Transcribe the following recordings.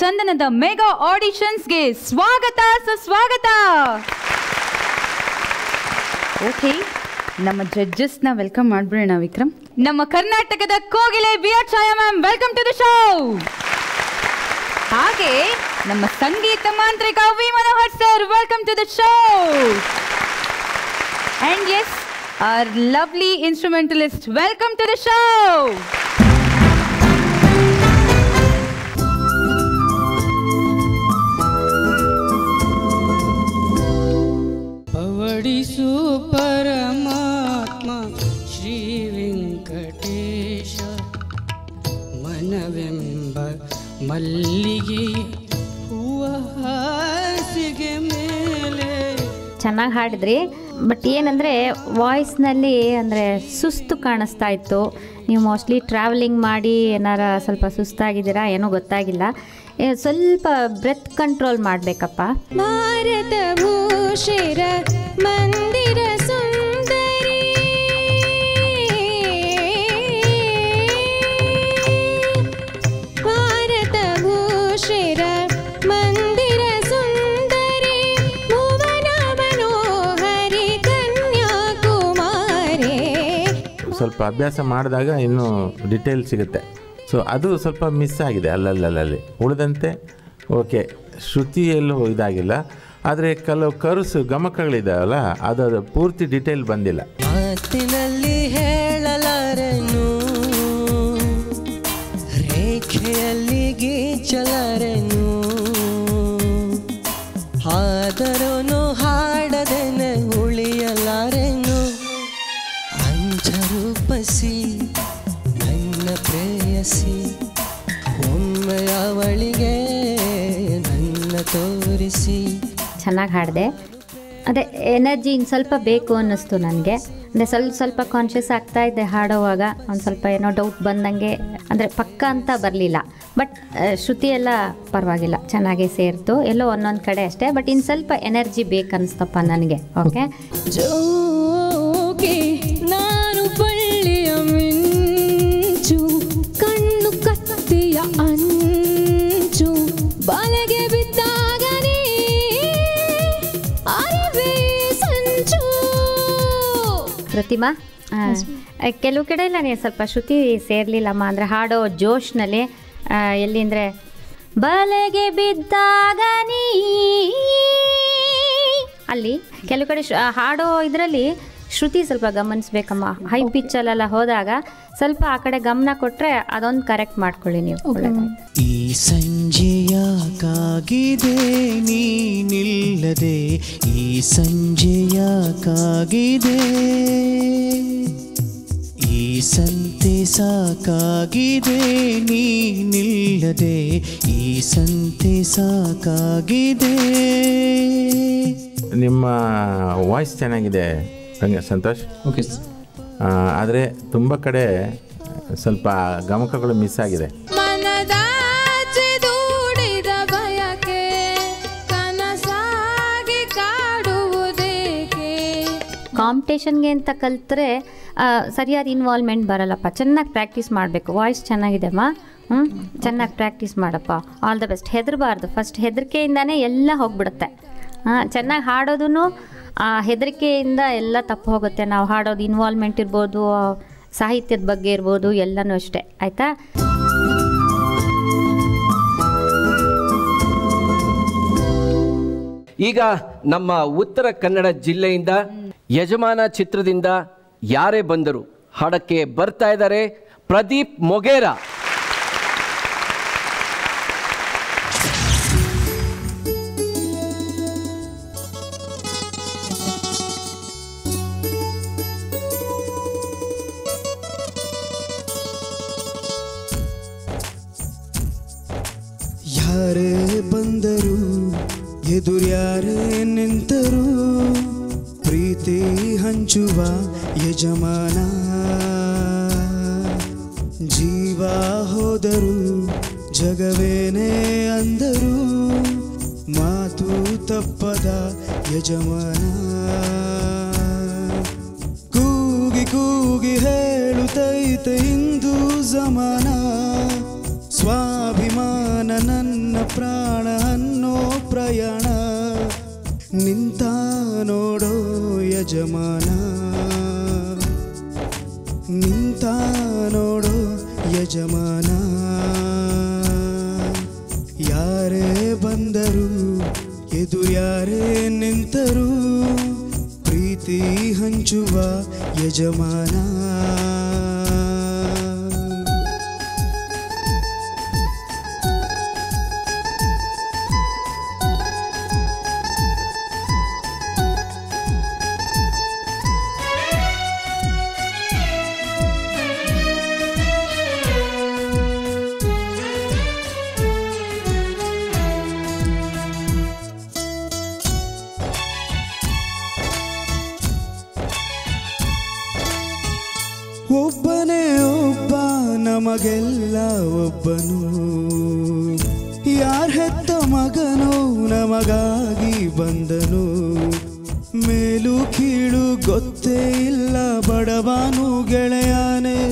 ಚಂದನದ mega ಆಡಿಷನ್ಸ್ಗೆ ಸ್ವಾಗತ ಸುಸ್ವಾಗತ! Okay ನಮ್ಮ ಜಡ್ಜಸ್ನ ವೆಲ್ಕಮ್ ಮಾಡ್ಬಿಡೋಣ ವಿಕ್ರಮ್. ನಮ್ಮ ಕರ್ನಾಟಕದ ಕೋಗಿಲೆ B R Chhaya ma'am welcome to the show! ಹಾಗೆ ನಮ್ಮ ಸಂಗೀತ ಮಾಂತ್ರಿಕ V Manohar sir welcome to the show! And S R lovely instrumentalist welcome to the show! ಪವಡಿಸು ಪರಮಾತ್ಮ ಶ್ರೀ ವೆಂಕಟೇಶ. ಮನವೆಂಬ ಮಲ್ಲಿಗೆ ಹೂವ ಮೇಲೆ. ಚೆನ್ನಾಗಿ ಹಾಡಿದ್ರಿ. ಬಟ್ ಏನಂದರೆ ವಾಯ್ಸ್ನಲ್ಲಿ ಅಂದರೆ ಸುಸ್ತು ಕಾಣಿಸ್ತಾ ಇತ್ತು. ನೀವು ಮೋಸ್ಟ್ಲಿ ಟ್ರಾವೆಲಿಂಗ್ ಮಾಡಿ ಏನಾರ ಸ್ವಲ್ಪ ಸುಸ್ತಾಗಿದ್ದೀರಾ ಏನೂ ಗೊತ್ತಾಗಿಲ್ಲ. ಸ್ವಲ್ಪ ಬ್ರೆತ್ ಕಂಟ್ರೋಲ್ ಮಾಡಬೇಕಪ್ಪ. ಭಾರತ ಭೂಷಿರ ಮಂದಿರ ಸುಂದರಿ. ಭಾರತ ಭೂಷಿರ ಮಂದಿರ ಸುಂದರಿ. ಭುವನ ಮನೋಹರಿ ಕನ್ಯಾಕುಮಾರಿ. ಸ್ವಲ್ಪ ಅಭ್ಯಾಸ ಮಾಡಿದಾಗ ಇನ್ನೂ ಡಿಟೇಲ್ ಸಿಗುತ್ತೆ. ಸೊ ಅದು ಸ್ವಲ್ಪ ಮಿಸ್ ಆಗಿದೆ. ಅಲ್ಲಲ್ಲಲ್ಲಿ ಉಳಿದಂತೆ ಓಕೆ ಶ್ರುತಿಯಲ್ಲೂ ಇದಾಗಿಲ್ಲ. ಆದರೆ ಕೆಲವು ಕರುಸು, ಗಮಕಗಳಿದಾವಲ್ಲ ಅದು ಪೂರ್ತಿ ಡಿಟೇಲ್ ಬಂದಿಲ್ಲ. ಚೆನ್ನಾಗಿ ಹಾಡಿದೆ. ಅದೇ ಎನರ್ಜಿ ಇನ್ನು ಸ್ವಲ್ಪ ಬೇಕು ಅನ್ನಿಸ್ತು ನನಗೆ. ಅಂದರೆ ಸ್ವಲ್ಪ ಸ್ವಲ್ಪ ಕಾನ್ಷಿಯಸ್ ಆಗ್ತಾ ಇದ್ದೆ ಹಾಡೋವಾಗ. ಒಂದು ಸ್ವಲ್ಪ ಏನೋ ಡೌಟ್ ಬಂದಂಗೆ, ಅಂದರೆ ಪಕ್ಕ ಅಂತ ಬರಲಿಲ್ಲ. ಬಟ್ ಶ್ರುತಿ ಎಲ್ಲ ಪರವಾಗಿಲ್ಲ. ಚೆನ್ನಾಗೆ ಸೇರ್ತು. ಎಲ್ಲೋ ಒಂದೊಂದು ಕಡೆ ಅಷ್ಟೇ. ಬಟ್ ಇನ್ನು ಸ್ವಲ್ಪ ಎನರ್ಜಿ ಬೇಕನ್ನಿಸ್ತಪ್ಪ ನನಗೆ. ಓಕೆ ನಾನು ಬಳ್ಳಿಯ ಮಿಂಚು, ಕಣ್ಣು ಕತ್ತಿಯ ಅಂಚು ಬಲೆಗೆ ಪ್ರತಿಮಾ. ಕೆಲವು ಕಡೆ ಇಲ್ಲ ನೀವು ಸ್ವಲ್ಪ ಶ್ರುತಿ ಸೇರ್ಲಿಲ್ಲಮ್ಮ ಅಂದರೆ ಹಾಡೋ ಜೋಶ್ನಲ್ಲಿ ಎಲ್ಲಿ ಅಂದರೆ ಬಲೆಗೆ ಬಿದ್ದಾಗ ನೀ ಅಲ್ಲಿ ಕೆಲವು ಕಡೆ ಹಾಡೋ ಇದರಲ್ಲಿ ಶ್ರುತಿ ಸ್ವಲ್ಪ ಗಮನಿಸ್ಬೇಕಮ್ಮ. ಹೈ ಪಿಚ್ಚಲ್ಲೆಲ್ಲ ಹೋದಾಗ ಸ್ವಲ್ಪ ಆ ಕಡೆ ಗಮನ ಕೊಟ್ಟರೆ ಅದೊಂದು ಕರೆಕ್ಟ್ ಮಾಡ್ಕೊಳ್ಳಿ ನೀವು. ಈ ಸಂಜೆಯ ಕಾಗಿದೆ ನೀನಿಲ್ಲದೆ ಈ ಸಂಜೆಯ ಕಾಗಿದೆ ಈ ಸಂತೆ ಸಾಕಾಗಿದೆ ನೀನಿಲ್ಲದೆ ಈ ಸಂತೆ ಸಾಕಾಗಿದೆ. ನಿಮ್ಮ ವಾಯ್ಸ್ ಚೆನ್ನಾಗಿದೆ. ರಂಗ ಸಂತೋಷ್. ಓಕೆ ಆದರೆ ತುಂಬ ಕಡೆ ಸ್ವಲ್ಪ ಗಮಕಗಳು ಮಿಸ್ ಆಗಿದೆ. ಕಾಂಪಿಟೇಷನ್ಗೆ ಅಂತ ಕಲ್ತ್ರೆ ಸರಿಯಾದ ಇನ್ವಾಲ್ವ್ಮೆಂಟ್ ಬರಲ್ಲಪ್ಪ. ಚೆನ್ನಾಗಿ ಪ್ರಾಕ್ಟೀಸ್ ಮಾಡಬೇಕು. ವಾಯ್ಸ್ ಚೆನ್ನಾಗಿದೆಮ್ಮ ಹ್ಞೂ ಚೆನ್ನಾಗಿ ಪ್ರಾಕ್ಟೀಸ್ ಮಾಡಪ್ಪ. ಆಲ್ ದ ಬೆಸ್ಟ್ ಹೆದರಬಾರ್ದು. ಫಸ್ಟ್ ಹೆದರಿಕೆಯಿಂದನೇ ಎಲ್ಲ ಹೋಗ್ಬಿಡುತ್ತೆ. ಹಾಂ ಚೆನ್ನಾಗಿ ಹಾಡೋದು ಆ ಹೆದರಿಕೆಯಿಂದ ಎಲ್ಲ ತಪ್ಪು ಹೋಗುತ್ತೆ. ನಾವು ಹಾಡೋದು ಇನ್ವಾಲ್ವ್ಮೆಂಟ್ ಇರ್ಬೋದು, ಸಾಹಿತ್ಯದ ಬಗ್ಗೆ ಇರ್ಬೋದು, ಎಲ್ಲನೂ ಅಷ್ಟೇ. ಆಯಿತಾ? ಈಗ ನಮ್ಮ ಉತ್ತರ ಕನ್ನಡ ಜಿಲ್ಲೆಯಿಂದ ಯಜಮಾನ ಚಿತ್ರದಿಂದ ಯಾರೇ ಬಂದರು ಹಾಡಕ್ಕೆ ಬರ್ತಾ ಇದ್ದಾರೆ ಪ್ರದೀಪ್ ಮೊಗೇರ. ಹಂಚುವ ಯಜಮಾನ. ಜೀವ ಹೋದರು ಜಗವೇನೇ ಅಂದರು ಮಾತು ತಪ್ಪದ ಯಜಮಾನ. ನಮಗೆಲ್ಲ ಒಬ್ಬನು. ಯಾರ್ ಹೆತ್ತ ಮಗನೋ? ನಮಗಾಗಿ ಬಂದನು. ಮೇಲು ಕೀಳು ಗೊತ್ತೇ ಇಲ್ಲ, ಬಡವನು ಗೆಳೆಯಾನೆ.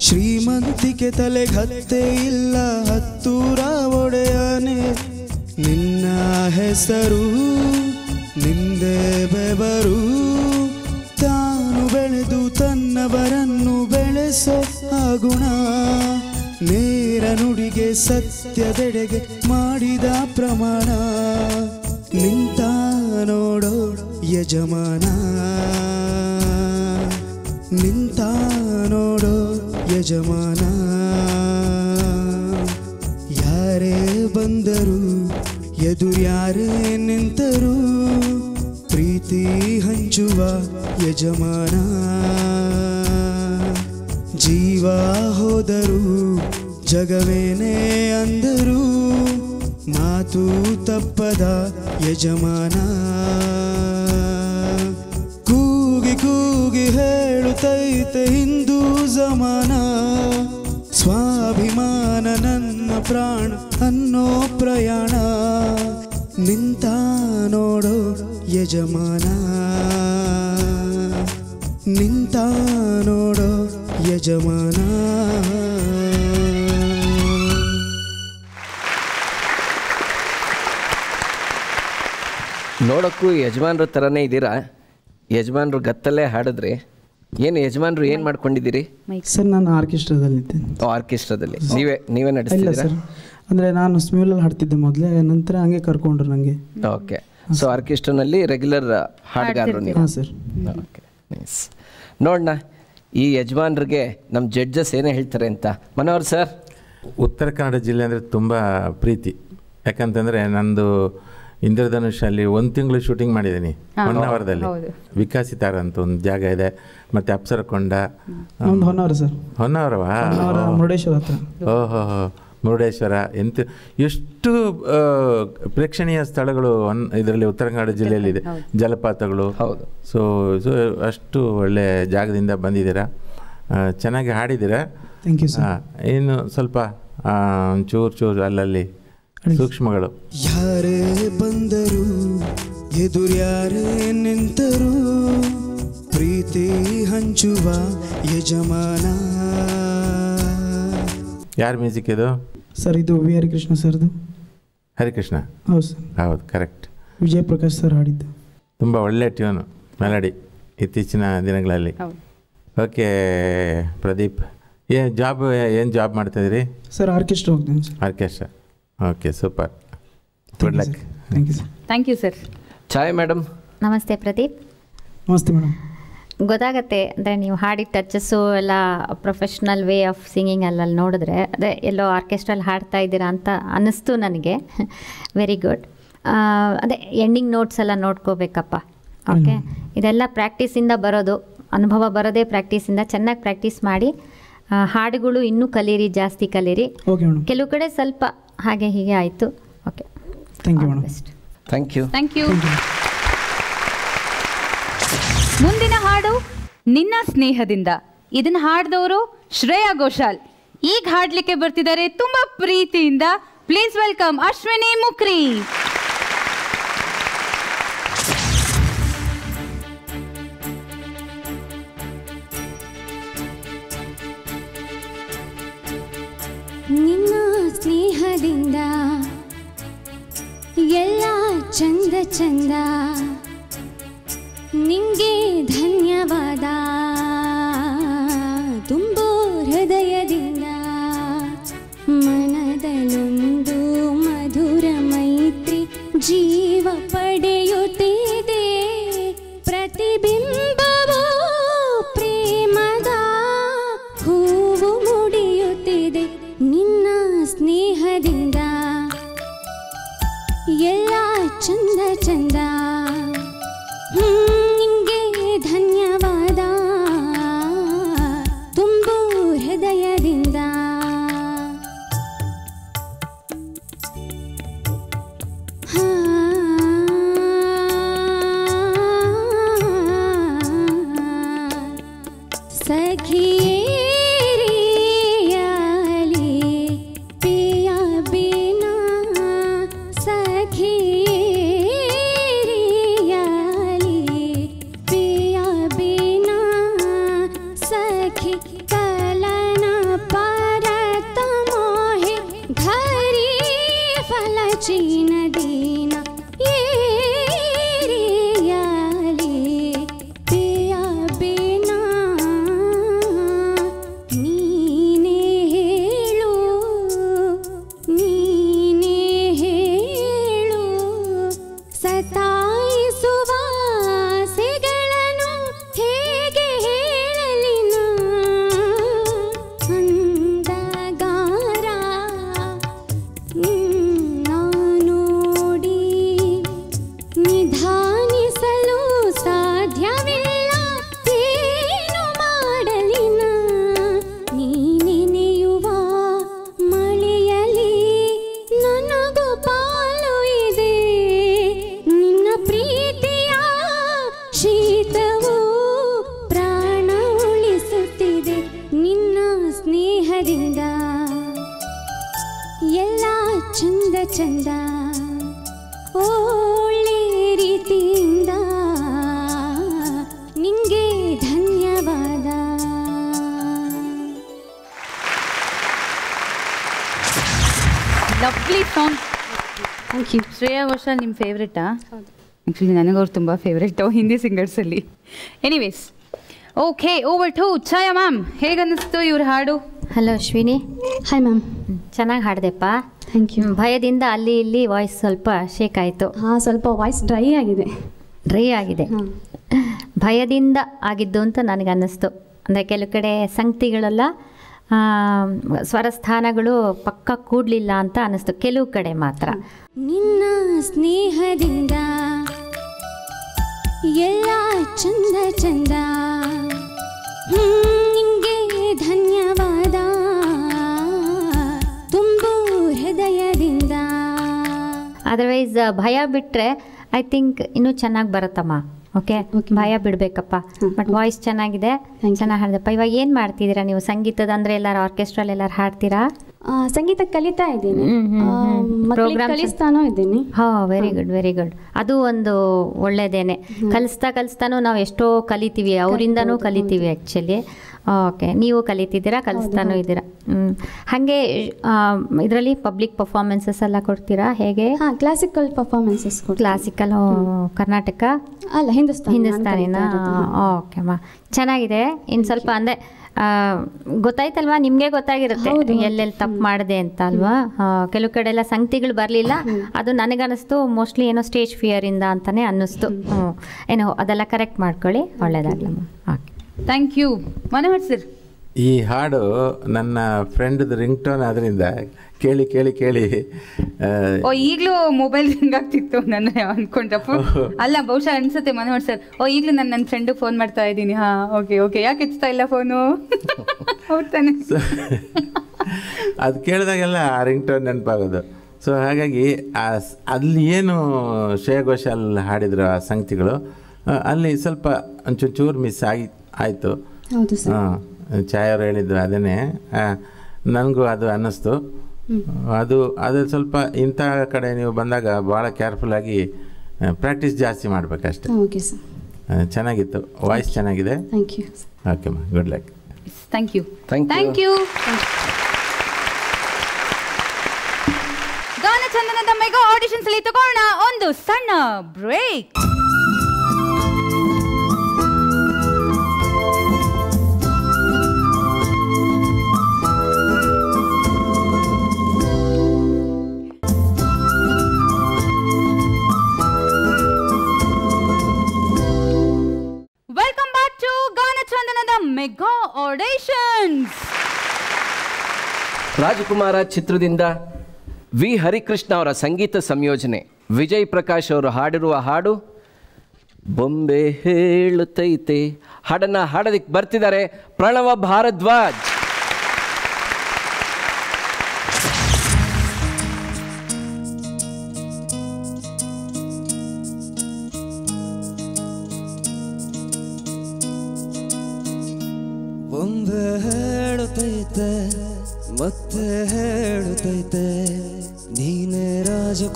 ಶ್ರೀಮಂತಿಕೆ ತಲೆಗತ್ತೆ ಇಲ್ಲ, ಹತ್ತೂರ ಒಡೆಯಾನೆ. ನಿನ್ನ ಹೆಸರು, ನಿಂದೆ ಬೆವರು. ತಾನು ಬೆಳೆದು ತನ್ನವರನ್ನು ಬೆಳೆಸೋ ಗುಣ, ನೇರ ನುಡಿಗೆ ಸತ್ಯದೆಡೆಗೆ ಮಾಡಿದ ಪ್ರಮಾಣ. ನಿಂತ ನೋಡೋ ಯಜಮಾನ. ನಿಂತ ನೋಡೋ ಯಜಮಾನ. ಯಾರೇ ಬಂದರು ಎದುರು ಯಾರೇ ನಿಂತರು, ಪ್ರೀತಿ ಹಂಚುವ ಯಜಮಾನ. ಜೀವ ಹೋದರು, ಜಗವೇನೆ ಅಂದರು, ಮಾತು ತಪ್ಪದ ಯಜಮಾನ. ಕೂಗಿ ಕೂಗಿ ಹೇಳುತ್ತೈತೆ ಹಿಂದೂ ಜಮಾನ, ಸ್ವಾಭಿಮಾನ ನನ್ನ ಪ್ರಾಣ ಅನ್ನೋ ಪ್ರಯಾಣ. ನಿಂತ ನೋಡೋ ಯಜಮಾನ, ನಿಂತ ನೋಡೋ ಯಜಮಾನ. ನೋಡೋಕ್ಕೂ ಯಜಮಾನ್ರ ಥರನೇ ಇದ್ದೀರಾ? ಯಜಮಾನ್ರು ಗತ್ತಲ್ಲೇ ಹಾಡಿದ್ರಿ ಏನು ಯಜಮಾನ್ರು ಏನು ಮಾಡ್ಕೊಂಡಿದ್ದೀರಿ? ಸರ್ ನಾನು ಆರ್ಕೆಸ್ಟ್ರಾದಲ್ಲಿದ್ದೇನೆ ಆರ್ಕೆಸ್ಟ್ರಾದಲ್ಲಿ. ನೀವೇ ನೀವೇ ನಡೆಸ್ತೀರಾ ನಡೆಸ್ತಿದ್ದೀರಾ? ಸರ್. ಅಂದರೆ ನಾನು ಸ್ಮ್ಯೂಲಲ್ಲಿ ಹಾಡ್ತಿದ್ದೆ ಮೊದಲೇ ನಂತರ ಹಂಗೆ ಕರ್ಕೊಂಡ್ರು ನನಗೆ ಓಕೆ. ಸೊ ಆರ್ಕೆಸ್ಟ್ರಾನಲ್ಲಿ ರೆಗ್ಯುಲರ್ ಹಾಡುಗಾರರು ನೀವು. ಹಾಂ ಸರ್. ಓಕೆ ನೈಸ್ ನೋಡೋಣ ಈ ಯಜಮಾನ್ರಿಗೆ ನಮ್ಮ ಜಡ್ಜಸ್ ಏನೇ ಹೇಳ್ತಾರೆ ಅಂತ. ಮನೋಹರ್ ಸರ್. ಉತ್ತರ ಕನ್ನಡ ಜಿಲ್ಲೆ ಅಂದರೆ ತುಂಬ ಪ್ರೀತಿ. ಯಾಕಂತಂದರೆ ನಂದು ಇಂದ್ರಧನುಷಲ್ಲಿ ಒಂದು ತಿಂಗಳು ಶೂಟಿಂಗ್ ಮಾಡಿದ್ದೀನಿ. ಹೊನ್ನಾವರದಲ್ಲಿ ವಿಕಾಸಿತಾರ ಅಂತ ಒಂದು ಜಾಗ ಇದೆ. ಮತ್ತು ಅಪ್ಸರಕೊಂಡ. ಹೊನ್ನಾವರ ಹೊನ್ನವರ ಸರ್. ಹೊನ್ನಾವರವಾ? ಹೊನ್ನವರ ಮುರುಡೇಶ್ವರ ಹತ್ರ. ಓಹೋ ಮುರುಡೇಶ್ವರ ಎಂತ ಎಷ್ಟು ಪ್ರೇಕ್ಷಣೀಯ ಸ್ಥಳಗಳು ಇದರಲ್ಲಿ ಉತ್ತರ ಕನ್ನಡ ಜಿಲ್ಲೆಯಲ್ಲಿದೆ ಜಲಪಾತಗಳು. ಹೌದು. ಸೊ ಸೊ ಅಷ್ಟು ಒಳ್ಳೆ ಜಾಗದಿಂದ ಬಂದಿದ್ದೀರಾ. ಚೆನ್ನಾಗಿ ಹಾಡಿದ್ದೀರಾ. ಥ್ಯಾಂಕ್ ಯು ಸರ್ ಏನು ಸ್ವಲ್ಪ ಚೂರು ಚೂರು ಅಲ್ಲಲ್ಲಿ ಸೂಕ್ಷ್ಮಗಳು. ಯಾರೇ ಬಂದರು ಎದುರು ಯಾರೇ ನಿಂತರು ಪ್ರೀತಿ ಹಂಚುವ ಯಜಮಾನ. ಯಾರ ಮ್ಯೂಸಿಕ್ ಇದು? ಸರ್ ಇದು ವಿ ಹರಿಕೃಷ್ಣ ಸರ್ದು. ಹರಿಕೃಷ್ಣ? ಹೌದು ಸರ್ ಹೌದು ಕರೆಕ್ಟ್ ವಿಜಯ್ ಪ್ರಕಾಶ್ ಸರ್ ಹಾಡಿದ್ದು. ತುಂಬ ಒಳ್ಳೆ ಟ್ಯೂನು ಮೆಲಡಿ ಇತ್ತೀಚಿನ ದಿನಗಳಲ್ಲಿ. ಓಕೆ ಪ್ರದೀಪ್ ಏನು ಜಾಬ್ ಏನು ಜಾಬ್ ಮಾಡ್ತಾಯಿದ್ದೀರಿ ಸರ್ ಆರ್ಕೆಸ್ಟ್ರಾ ಹೋಗ್ತೀನಿ sir orchestra okay super good luck thank you sir thank you sir Chhaya madam ನಮಸ್ತೆ ಪ್ರದೀಪ್ ನಮಸ್ತೆ ಮೇಡಮ್ ಗೊತ್ತಾಗತ್ತೆ. ಅಂದರೆ ನೀವು ಹಾಡಿದ ಟಚಸ್ಸು ಎಲ್ಲ ಪ್ರೊಫೆಷ್ನಲ್ ವೇ ಆಫ್ ಸಿಂಗಿಂಗ್ ಅಲ್ಲಲ್ಲಿ ನೋಡಿದ್ರೆ ಅದೇ ಎಲ್ಲೋ ಆರ್ಕೆಸ್ಟ್ರಲ್ಲಿ ಹಾಡ್ತಾ ಇದ್ದೀರಾ ಅಂತ ಅನ್ನಿಸ್ತು ನನಗೆ. ವೆರಿ ಗುಡ್ ಅದೇ ಎಂಡಿಂಗ್ ನೋಟ್ಸ್ ಎಲ್ಲ ನೋಡ್ಕೋಬೇಕಪ್ಪ. ಓಕೆ ಇದೆಲ್ಲ ಪ್ರಾಕ್ಟೀಸಿಂದ ಬರೋದು. ಅನುಭವ ಬರೋದೇ ಪ್ರಾಕ್ಟೀಸಿಂದ ಚೆನ್ನಾಗಿ ಪ್ರಾಕ್ಟೀಸ್ ಮಾಡಿ ಹಾಡುಗಳು ಇನ್ನೂ ಕಲೀರಿ ಜಾಸ್ತಿ ಕಲೀರಿ. ಕೆಲವು ಕಡೆ ಸ್ವಲ್ಪ ಹಾಗೆ ಹೀಗೆ ಆಯಿತು. Okay thank you thank you ಹಾಡು ನಿನ್ನ ಸ್ನೇಹದಿಂದ. ಇದನ್ನ ಹಾಡ್ದವರು ಶ್ರೇಯಾ ಘೋಷಾಲ್. ಈಗ ಹಾಡ್ಲಿಕ್ಕೆ ಬರ್ತಿದ್ದಾರೆ ತುಂಬಾ ಪ್ರೀತಿಯಿಂದ. Please welcome Ashwini Mukri. ನಿನ್ನ ಸ್ನೇಹದಿಂದ. ಎಲ್ಲ ಚಂದ ಚಂದ. ನಿಂಗೆ ಧನ್ಯವಾದ ನಿಮ್ಮ ಫೇವ್ರೆಟಾ ಆ್ಯಕ್ಚುಲಿ ನನಗವ್ರು ತುಂಬ favourite Hindi ಸಿಂಗರ್ಸಲ್ಲಿ anyways okay over to Chhaya ma'am ಹೇಗನ್ನಿಸ್ತು ಇವ್ರ ಹಾಡು? ಹಲೋ ಅಶ್ವಿನಿ. ಹಾಯ್ ಮ್ಯಾಮ್ ಚೆನ್ನಾಗಿ ಹಾಡ್ದೆಪ್ಪ. ಥ್ಯಾಂಕ್ ಯು ಭಯದಿಂದ ಅಲ್ಲಿ ಇಲ್ಲಿ ವಾಯ್ಸ್ ಸ್ವಲ್ಪ ಶೇಕ್ ಆಯಿತು. ಹಾಂ ಸ್ವಲ್ಪ ವಾಯ್ಸ್ ಡ್ರೈ ಆಗಿದೆ. ಡ್ರೈ ಆಗಿದೆ. ಭಯದಿಂದ ಆಗಿದ್ದು ಅಂತ ನನಗೆ ಅನ್ನಿಸ್ತು ಅಂದರೆ ಕೆಲವು ಕಡೆ ಸಂಗತಿಗಳೆಲ್ಲ ಸ್ವರಸ್ಥಾನಗಳು ಪಕ್ಕ ಕೂಡಲಿಲ್ಲ ಅಂತ ಅನ್ನಿಸ್ತು. ಕೆಲವು ಕಡೆ ಮಾತ್ರ. ನಿನ್ನ ಸ್ನೇಹದಿಂದ ಎಲ್ಲ ಚಂದ ಚಂದ. ಹ್ಮ್, ನಿಂಗೆ ಧನ್ಯವಾದ. ತುಂಬು ಹೃದಯದಿಂದ. ಅದರ್ವೈಸ್ ಭಯ ಬಿಟ್ಟರೆ ಐ ಥಿಂಕ್ ಇನ್ನೂ ಚೆನ್ನಾಗಿ ಬರುತ್ತಮ್ಮ. ಓಕೆ. ಭಯ ಬಿಡಬೇಕಪ್ಪ. ಬಟ್ ವಾಯ್ಸ್ ಚೆನ್ನಾಗಿದೆ. ಚೆನ್ನಾಗಿ ಹಾಡಿದಪ್ಪ ಇವಾಗ ಏನು ಮಾಡ್ತಿದ್ದೀರಾ ನೀವು? ಸಂಗೀತದ ಅಂದರೆ ಎಲ್ಲರೂ ಆರ್ಕೆಸ್ಟ್ರಲ್ಲಿ ಎಲ್ಲರೂ ಹಾಡ್ತೀರಾ? ಸಂಗೀತ ಕಲಿತಾ ಇದ್ದೀನಿ. ಕಲಿಸ್ತಾನೂ ಇದ್ದೀನಿ. ಹಾ ವೆರಿ ಗುಡ್ ವೆರಿ ಗುಡ್ ಅದು ಒಂದು ಒಳ್ಳೇದೇನೆ. ಕಲಿಸ್ತಾ ಕಲಿಸ್ತಾನು ನಾವು ಎಷ್ಟೋ ಕಲಿತೀವಿ ಅವರಿಂದನೂ ಕಲಿತೀವಿ ಆ್ಯಕ್ಚುಲಿ ಓಕೆ ನೀವು ಕಲಿತಿದ್ದೀರಾ ಕಲಿಸ್ತಾನೂ ಇದ್ದೀರಾ? ಹ್ಞೂ ಹಾಗೆ ಇದರಲ್ಲಿ ಪಬ್ಲಿಕ್ ಪರ್ಫಾರ್ಮೆನ್ಸಸ್ ಎಲ್ಲ ಕೊಡ್ತೀರಾ? ಹೇಗೆ? ಹಾಂ ಕ್ಲಾಸಿಕಲ್ ಪರ್ಫಾರ್ಮೆನ್ಸಸ್ ಕ್ಲಾಸಿಕಲ್ ಕರ್ನಾಟಕ? ಅಲ್ಲ ಹಿಂದೂಸ್ತಾನ ಹಿಂದೂಸ್ತಾನಿನ? ಓಕೆ ಮಾ. ಚೆನ್ನಾಗಿದೆ. ಇನ್ನು ಸ್ವಲ್ಪ ಅಂದರೆ ಗೊತ್ತಾಯ್ತಲ್ವಾ? ನಿಮಗೆ ಗೊತ್ತಾಗಿರುತ್ತೆ. ಎಲ್ಲೆಲ್ಲಿ ತಪ್ಪು ಮಾಡಿದೆ ಅಂತ ಅಲ್ವಾ? ಕೆಲವು ಕಡೆ ಎಲ್ಲ ಸಂಗತಿಗಳು ಬರಲಿಲ್ಲ. ಅದು ನನಗನ್ನಿಸ್ತು ಮೋಸ್ಟ್ಲಿ ಏನೋ ಸ್ಟೇಜ್ ಫಿಯರ್ ಇಂದ ಅಂತಾನೆ ಅನ್ನಿಸ್ತು. ಹ್ಞೂ ಏನೋ ಅದೆಲ್ಲ ಕರೆಕ್ಟ್ ಮಾಡ್ಕೊಳ್ಳಿ ಒಳ್ಳೇದಾಗ್ಲಮ್ಮ okay thank you Manohar sir ಈ ಹಾಡು ನನ್ನ ಫ್ರೆಂಡ್ದು ರಿಂಗ್ ಟೋನ್ ಆದ್ರಿಂದ ಕೇಳಿ ಕೇಳಿ ಕೇಳಿ ಓ ಈಗಲೂ ಮೊಬೈಲ್ ರಿಂಗ್ ಆಗ್ತಿತ್ತು ನನ್ನ ಅನ್ಕೊಂಡಪ್ಪ. ಅಲ್ಲ ಬಹುಶಃ ಅನ್ಸುತ್ತೆ ಮನೋಹರ್ ಸರ್ ಓ ಈಗಲೂ ನಾನು ನನ್ನ ಫ್ರೆಂಡಿಗೆ ಫೋನ್ ಮಾಡ್ತಾ ಇದ್ದೀನಿ. ಹಾ ಓಕೆ ಓಕೆ ಯಾಕೆ ಎತ್ತಾ ಇಲ್ಲ ಫೋನು ತಾನೆ ಅದು ಕೇಳಿದಾಗೆಲ್ಲ ಆ ರಿಂಗ್ ಟೋನ್ ನೆನಪಾಗೋದು. ಸೊ ಹಾಗಾಗಿ ಆ ಅಲ್ಲಿ ಏನು ಶ್ರೇಯ ಘೋಷಾಲ್ ಹಾಡಿದ್ರು ಆ ಸಂಗತಿಗಳು ಅಲ್ಲಿ ಸ್ವಲ್ಪ ಒಂಚೂರು ಚೂರು ಮಿಸ್ ಆಗಿ ಆಯಿತು. ಹೌದು ಸರ್. ಹಾಂ. ಛಾಯವ್ರು ಹೇಳಿದ್ರು ಅದನ್ನೇ. ನನಗೂ ಅದು ಅನ್ನಿಸ್ತು. ಅದು ಅದು ಸ್ವಲ್ಪ ಇಂಥ ಕಡೆ ನೀವು ಬಂದಾಗ ಭಾಳ ಕೇರ್ಫುಲ್ಲಾಗಿ ಪ್ರಾಕ್ಟೀಸ್ ಜಾಸ್ತಿ ಮಾಡಬೇಕಷ್ಟೆ. ಓಕೆ ಸರ್ ಚೆನ್ನಾಗಿತ್ತು. ವಾಯ್ಸ್ ಚೆನ್ನಾಗಿದೆ. ಥ್ಯಾಂಕ್ ಯು ಓಕೆ ಮಾ good luck thank you. Thank you ಗಾನ ಗಾನಚಂದನದ ಮೆಗಾ ಆಡಿಷನ್ಸ್ ಅಲ್ಲಿ ತಗೋಣ. ಒಂದು ಸಣ್ಣ ಬ್ರೇಕ್ ಮೆಗಾ ಆಡಿಷನ್ಸ್ ರಾಜಕುಮಾರ ಚಿತ್ರದಿಂದ ವಿ. ಹರಿಕೃಷ್ಣ ಅವರ ಸಂಗೀತ ಸಂಯೋಜನೆ. ವಿಜಯ್ ಪ್ರಕಾಶ್ ಅವರು ಹಾಡಿರುವ ಹಾಡು, ಬೊಂಬೆ ಹೇಳುತ್ತೈತೆ. ಹಾಡನ್ನು ಹಾಡೋದಕ್ಕೆ ಬರ್ತಿದ್ದಾರೆ ಪ್ರಣವ ಭಾರದ್ವಾಜ್.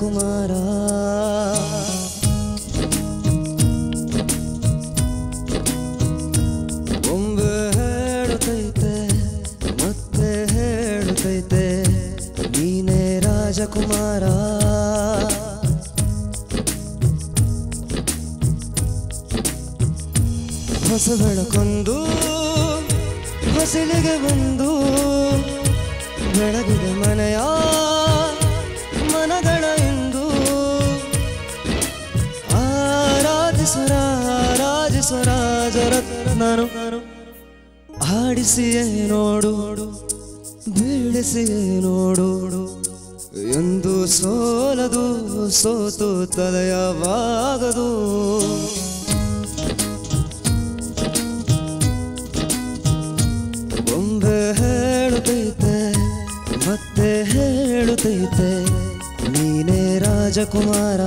ರಾಜಕುಮಾರ ಬೊಂಬೆ ಹೇಳುತ್ತೈತೆ ಮತ್ತೆ ರಾಜಕುಮಾರ. ಹೊಸ ಬೆಳಕೊಂದು ಹೊಸಲಿಗೆ ಬಂದು ಬೆಳಗಿದ ಮನೆಯ ಆರಾಧಿಸುರ ನಾನು ಆಡಿಸಿಯೇ ನೋಡು, ಬೀಳಿಸಿಯೇ ನೋಡು. ಎಂದು ಸೋಲದು, ಸೋತು ತಲೆಯವಾಗದು. ಬೊಂಬೆ ಹೇಳುತ್ತೈತೆ, ಮತ್ತೆ ಹೇಳುತ್ತೈತೆ, ನೀನೇ ರಾಜಕುಮಾರ.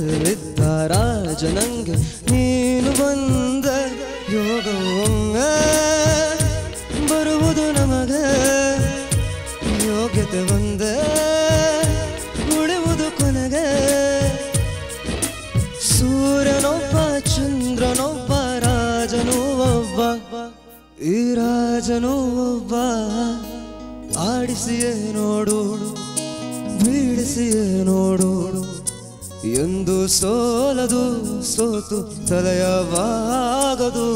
ಕಥೆಯಲ್ಲಿದ್ದ ರಾಜ ನಂಗೆ ನೀನು ಬಂದ ಯೋಗವೊಮ್ಮೆ ಬರುವುದು ನಮಗ ಯೋಗ್ಯತೆ ಬಂದ ಉಳಿವುದು ಕೊನೆಗೆ ಸೂರ್ಯನೊಬ್ಬ, ಚಂದ್ರನೊಬ್ಬ, ರಾಜನು ಒಬ್ಬ. ಈ ರಾಜನು ಒಬ್ಬ. ಆಡಿಸಿಯೇ ನೋಡು, ಬೀಡಿಸಿಯೇ ನೋಡು. ಎಂದು ಸೋಲದು ಸೋತು ತಲೆಯವಾಗದು.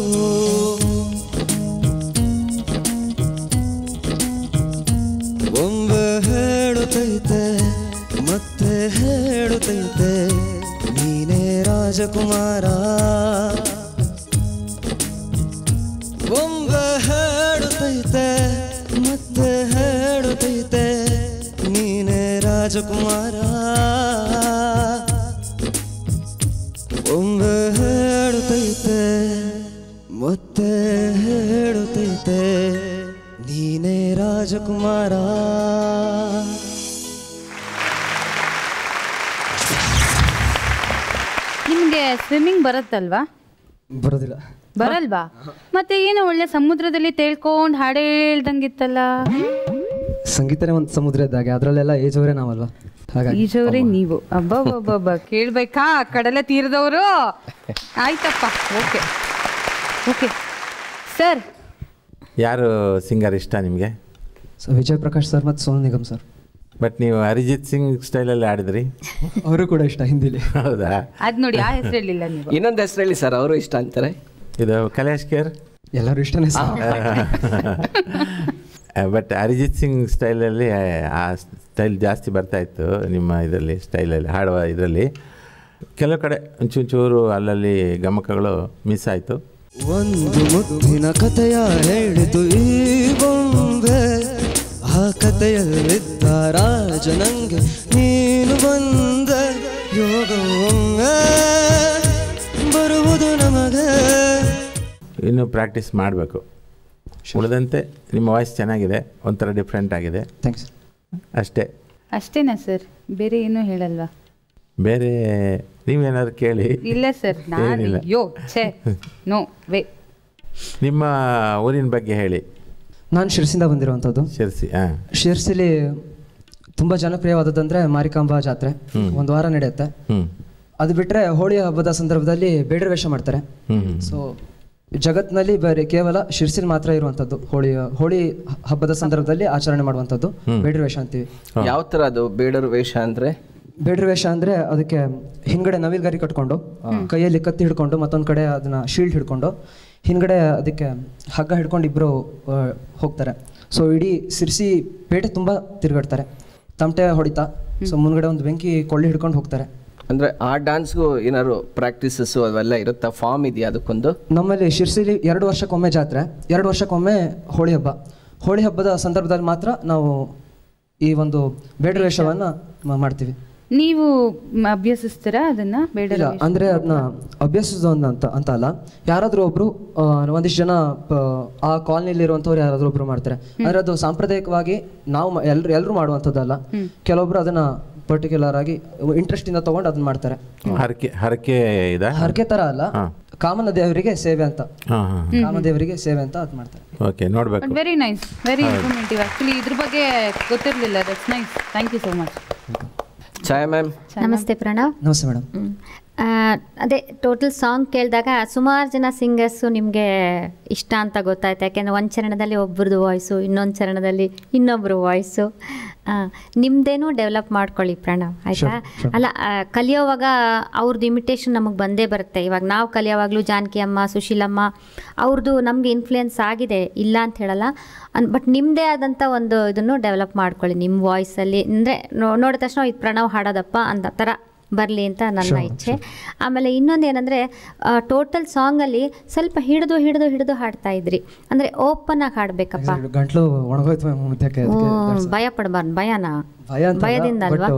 ಒಂಬೆ ಹೇಳುತ್ತೈತೆ, ಮತ್ತೆ ಹೇಳುತ್ತೈತೆ, ನೀನೇ ರಾಜಕುಮಾರ. ಬೊಂಬೆ ಹೇಳುತ್ತೈತೆ, ಮತ್ತೆ ಹೇಳುತ್ತೈತೆ, ನೀನೇ ರಾಜಕುಮಾರ. ಮತ್ತೆ ಹೇಳುತ್ತೈತೆ. ನೀನೇ ರಾಜಕುಮಾರ. ನಿಮ್ಗೆ ಸ್ವಿಮ್ಮಿಂಗ್ ಬರುತ್ತಲ್ವಾ? ಬರೋದಿಲ್ಲ. ಬರಲ್ವಾ? ಮತ್ತೆ ಏನು ಒಳ್ಳೆ ಸಮುದ್ರದಲ್ಲಿ ತೇಳ್ಕೊಂಡು ಹಾಡು ಹೇಳ್ದಂಗಿತ್ತಲ್ಲ. ಸಂಗೀತನೇ ಒಂದು ಸಮುದ್ರ ಇದ್ದಾಗೆ ಅದರಲ್ಲೆಲ್ಲ ಏಜವರೇ ನಾವಲ್ವಾ? ಹಾಗಾಗಿ. ಈಜವ್ರೆ ನೀವು. ಅಬ್ಬಬ್ಬಬ್ಬ ಕೇಳ್ಬೇಕಾ? ಕಡಲೆ ತೀರದವರು? ಆಯ್ತಪ್ಪ ಓಕೆ. ಓಕೆ. ಸರ್. ಯಾರು ಸಿಂಗರ್ ಇಷ್ಟ ನಿಮಗೆ? ಸೊ ವಿಜಯ್ ಪ್ರಕಾಶ್ ಸರ್ ಮತ್ತು ಸೋನು ನಿಗಮ್ ಸರ್. ಬಟ್ ನೀವು ಅರಿಜಿತ್ ಸಿಂಗ್ ಸ್ಟೈಲಲ್ಲಿ ಆಡಿದ್ರಿ? ಅವರು ಕೂಡ ಇಷ್ಟ ಹಿಂದಿಲಿ. ಹೌದಾ? ಅದು ನೋಡಿ ಆ ಹೆಸರು ಹೇಳಿಲ್ಲ ನೀವು. ಇನ್ನೊಂದು ಹೆಸರು ಹೇಳಿ ಸರ್ ಅವರು ಇಷ್ಟ ಅಂತಾರೆ. ಇದು ಕಲೇಶ್ ಕೇರ್ ಎಲ್ಲರೂ ಇಷ್ಟನೇ ಸರ್. ಬಟ್ ಅರಿಜಿತ್ ಸಿಂಗ್ ಸ್ಟೈಲಲ್ಲಿ ಆ ಸ್ಟೈಲ್ ಜಾಸ್ತಿ ಬರ್ತಾ ಇತ್ತು ನಿಮ್ಮ ಇದರಲ್ಲಿ ಸ್ಟೈಲಲ್ಲಿ ಹಾಡುವ ಇದರಲ್ಲಿ. ಕೆಲವು ಕಡೆ ಒಂಚೂರು ಅಲ್ಲಲ್ಲಿ ಗಮಕಗಳು ಮಿಸ್ ಆಯಿತು. ಒಂದು ಮುದ್ದಿನ ಕಥೆಯ ಹೇಳಿತು ಈ ಬೊಂಬೆ. ಆ ಕಥೆಯಲ್ಲಿದ್ದ ರಾಜ ನಂಗೆ ನೀನು ಬಂದ ಯೋಗ ಬರುವುದು ನಮಗೆ. ಇನ್ನು ಪ್ರಾಕ್ಟೀಸ್ ಮಾಡಬೇಕು. ಉಳಿದಂತೆ ನಿಮ್ಮ ವಾಯ್ಸ್ ಚೆನ್ನಾಗಿದೆ ಒಂಥರ ಡಿಫ್ರೆಂಟ್ ಆಗಿದೆ. ಥ್ಯಾಂಕ್ಸ್ ಅಷ್ಟೇ. ಅಷ್ಟೇನಾ ಸರ್? ಬೇರೆ ಏನೂ ಹೇಳಲ್ವಾ? ಬೇರೆ ನೀವೇನಾದ್ರು ಕೇಳಿ? ಇಲ್ಲ ಸರ್ ನಾನು ಏನಿಲ್ಲ. ಯೋ ಛೇ ನೋ ವೇ. ನಿಮ್ಮ ಊರಿನ ಬಗ್ಗೆ ಹೇಳಿ. ನಾನು ಶಿರ್ಸಿಂದ ಬಂದಿರುವಂಥದ್ದು. ಶಿರ್ಸಿ ಹಾಂ. ಶಿರ್ಸಿಲಿ ತುಂಬ ಜನಪ್ರಿಯವಾದದ್ದಂದರೆ ಮಾರಿಕಾಂಬಾ ಜಾತ್ರೆ. ಒಂದು ವಾರ ನಡೆಯುತ್ತೆ. ಅದು ಬಿಟ್ಟರೆ ಹೋಳಿ ಹಬ್ಬದ ಸಂದರ್ಭದಲ್ಲಿ ಬೇಡರ ವೇಷ ಮಾಡ್ತಾರೆ. ಸೊ ಜಗತ್ತಿನಲ್ಲಿ ಬರೀ ಕೇವಲ ಶಿರ್ಸಿಲ್ ಮಾತ್ರ ಇರುವಂತದ್ದು ಹೋಳಿ ಹೋಳಿ ಹಬ್ಬದ ಸಂದರ್ಭದಲ್ಲಿ ಆಚರಣೆ ಮಾಡುವಂಥದ್ದು. ಬೇಡರ ವೇಷ ಅಂತೀವಿ. ಯಾವ ತರ ಅದು ಬೇಡರ ವೇಷ ಅಂದರೆ? ಬೇಡರ ವೇಷ ಅಂದ್ರೆ ಅದಕ್ಕೆ ಹಿಂದ್ಗಡೆ ನವಿಲ್ಗರಿ ಕಟ್ಕೊಂಡು ಕೈಯಲ್ಲಿ ಕತ್ತಿ ಹಿಡ್ಕೊಂಡು ಮತ್ತೊಂದು ಕಡೆ ಅದನ್ನ ಶೀಲ್ಡ್ ಹಿಡ್ಕೊಂಡು ಹಿಂದ್ಗಡೆ ಅದಕ್ಕೆ ಹಗ್ಗ ಹಿಡ್ಕೊಂಡು ಇಬ್ರು ಹೋಗ್ತಾರೆ. ಸೊ ಇಡೀ ಸಿರ್ಸಿ ಪೇಟೆ ತುಂಬಾ ತಿರುಗಾಡ್ತಾರೆ. ತಮಟೆ ಹೊಡಿತಾ ಸೊ ಮುಂದ್ಗಡೆ ಒಂದು ಬೆಂಕಿ ಕೊಳ್ಳಿ ಹಿಡ್ಕೊಂಡು ಹೋಗ್ತಾರೆ. ಅಂದ್ರೆ ಆ ಡಾನ್ಸ್ಗೂ ಏನಾದ್ರು ಪ್ರಾಕ್ಟೀಸಸ್ ಅವೆಲ್ಲ ಇರುತ್ತಾ? ಫಾರ್ಮ್ ಇದೆಯಾ ಅದಕ್ಕೊಂದು? ನಮ್ಮಲ್ಲಿ ಶಿರ್ಸಿಲಿ ಎರಡು ವರ್ಷಕ್ಕೊಮ್ಮೆ ಜಾತ್ರೆ ಎರಡು ವರ್ಷಕ್ಕೊಮ್ಮೆ ಹೋಳಿ ಹಬ್ಬ. ಹೋಳಿ ಹಬ್ಬದ ಸಂದರ್ಭದಲ್ಲಿ ಮಾತ್ರ ನಾವು ಈ ಒಂದು ಬೇಡ ವೇಷವನ್ನ ಮಾಡ್ತೀವಿ. ನೀವು ಅಭ್ಯಸಿಸ್ತೀರಾ ಅದನ್ನ? ಬೇಡ ಇಲ್ಲ ಅಂದ್ರೆ ಅದನ್ನ ಅಭ್ಯಾಸ ಅಂತ ಅಂತ ಅಲ್ಲ. ಯಾರಾದ್ರೂ ಒಬ್ರು ಒಂದಿಷ್ಟು ಜನ ಆ ಕಾಲನಿಲಿರುವಂಥವ್ರು ಇರುವಂತವ್ರು ಯಾರಾದ್ರೂ ಒಬ್ರು ಮಾಡ್ತಾರೆ. ಅಂದ್ರೆ ಅದು ಸಾಂಪ್ರದಾಯಿಕವಾಗಿ ನಾವು ಎಲ್ರು ಎಲ್ರು ಮಾಡುವಂಥದ್ದಲ್ಲ. ಕೆಲವೊಬ್ರು ಅದನ್ನ ಪರ್ಟಿಕ್ಯುಲರ್ ಆಗಿ ಇಂಟ್ರೆಸ್ಟ್ ಇಂದ ತಗೊಂಡು ಅದನ್ನ ಮಾಡ್ತಾರೆ. ಹರಕೆ ಹರಕೆ ಇದೆ? ಹರಕೆ ತರ ಅಲ್ಲ. ಕಾಮನ ದೇವರಿಗೆ ಸೇವೆ ಅಂತ. ಕಾಮನ ದೇವರಿಗೆ ಕಾಮದೇವರಿಗೆ ಸೇವೆ ಅಂತ ಅದ್ ಮಾಡ್ತಾರೆ. ಓಕೆ ನೋಡ್ಬೇಕು. Very nice very informative actually ಇದ್ರ ಬಗ್ಗೆ ಗೊತ್ತಿರಲಿಲ್ಲ. That's nice thank you so much Chhaya ma'am ನಮಸ್ತೆ ಪ್ರಣವ್ ನಮಸ್ತೆ ಮೇಡಮ್ ಹ್ಮ್. ಅದೇ ಟೋಟಲ್ ಸಾಂಗ್ ಕೇಳಿದಾಗ ಸುಮಾರು ಜನ ಸಿಂಗರ್ಸು ನಿಮಗೆ ಇಷ್ಟ ಅಂತ ಗೊತ್ತಾಯ್ತು. ಯಾಕೆಂದರೆ ಒಂದು ಚರಣದಲ್ಲಿ ಒಬ್ಬರದು ವಾಯ್ಸು ಇನ್ನೊಂದು ಚರಣದಲ್ಲಿ ಇನ್ನೊಬ್ಬರು ವಾಯ್ಸು ನಿಮ್ಮದೇನು ಡೆವಲಪ್ ಮಾಡ್ಕೊಳ್ಳಿ ಪ್ರಣವ್ ಆಯ್ತಾ? ಅಲ್ಲ ಕಲಿಯೋವಾಗ ಅವ್ರದ್ದು ಇಮಿಟೇಷನ್ ನಮಗೆ ಬಂದೇ ಬರುತ್ತೆ. ಇವಾಗ ನಾವು ಕಲಿಯೋವಾಗಲೂ ಜಾನಕಿ ಅಮ್ಮ ಸುಶೀಲಮ್ಮ ಅವ್ರದ್ದು ನಮಗೆ ಇನ್ಫ್ಲುಯೆನ್ಸ್ ಆಗಿದೆ ಇಲ್ಲ ಅಂತ ಹೇಳಲ್ಲ. ಅನ್ ಬಟ್ ನಿಮ್ಮದೇ ಆದಂಥ ಒಂದು ಇದನ್ನು ಡೆವಲಪ್ ಮಾಡ್ಕೊಳ್ಳಿ. ನಿಮ್ಮ ವಾಯ್ಸಲ್ಲಿ ಅಂದರೆ ನೋಡಿದ ತಕ್ಷಣ ಇದು ಪ್ರಣವ್ ಹಾಡೋದಪ್ಪ ಅಂತ ಥರ ಬರಲಿ ಅಂತ ನನ್ನ ಇಚ್ಛೆ. ಆಮೇಲೆ ಇನ್ನೊಂದು ಏನಂದರೆ ಟೋಟಲ್ ಸಾಂಗಲ್ಲಿ ಸ್ವಲ್ಪ ಹಿಡಿದು ಹಿಡಿದು ಹಿಡಿದು ಹಾಡ್ತಾ ಇದ್ರಿ. ಅಂದರೆ ಓಪನ್ ಆಗಿ ಹಾಡಬೇಕಪ್ಪ. ಭಯ ಪಡಬಾರ್ದು ಭಯನಾ. ಭಯದಿಂದ ಅಲ್ವಾ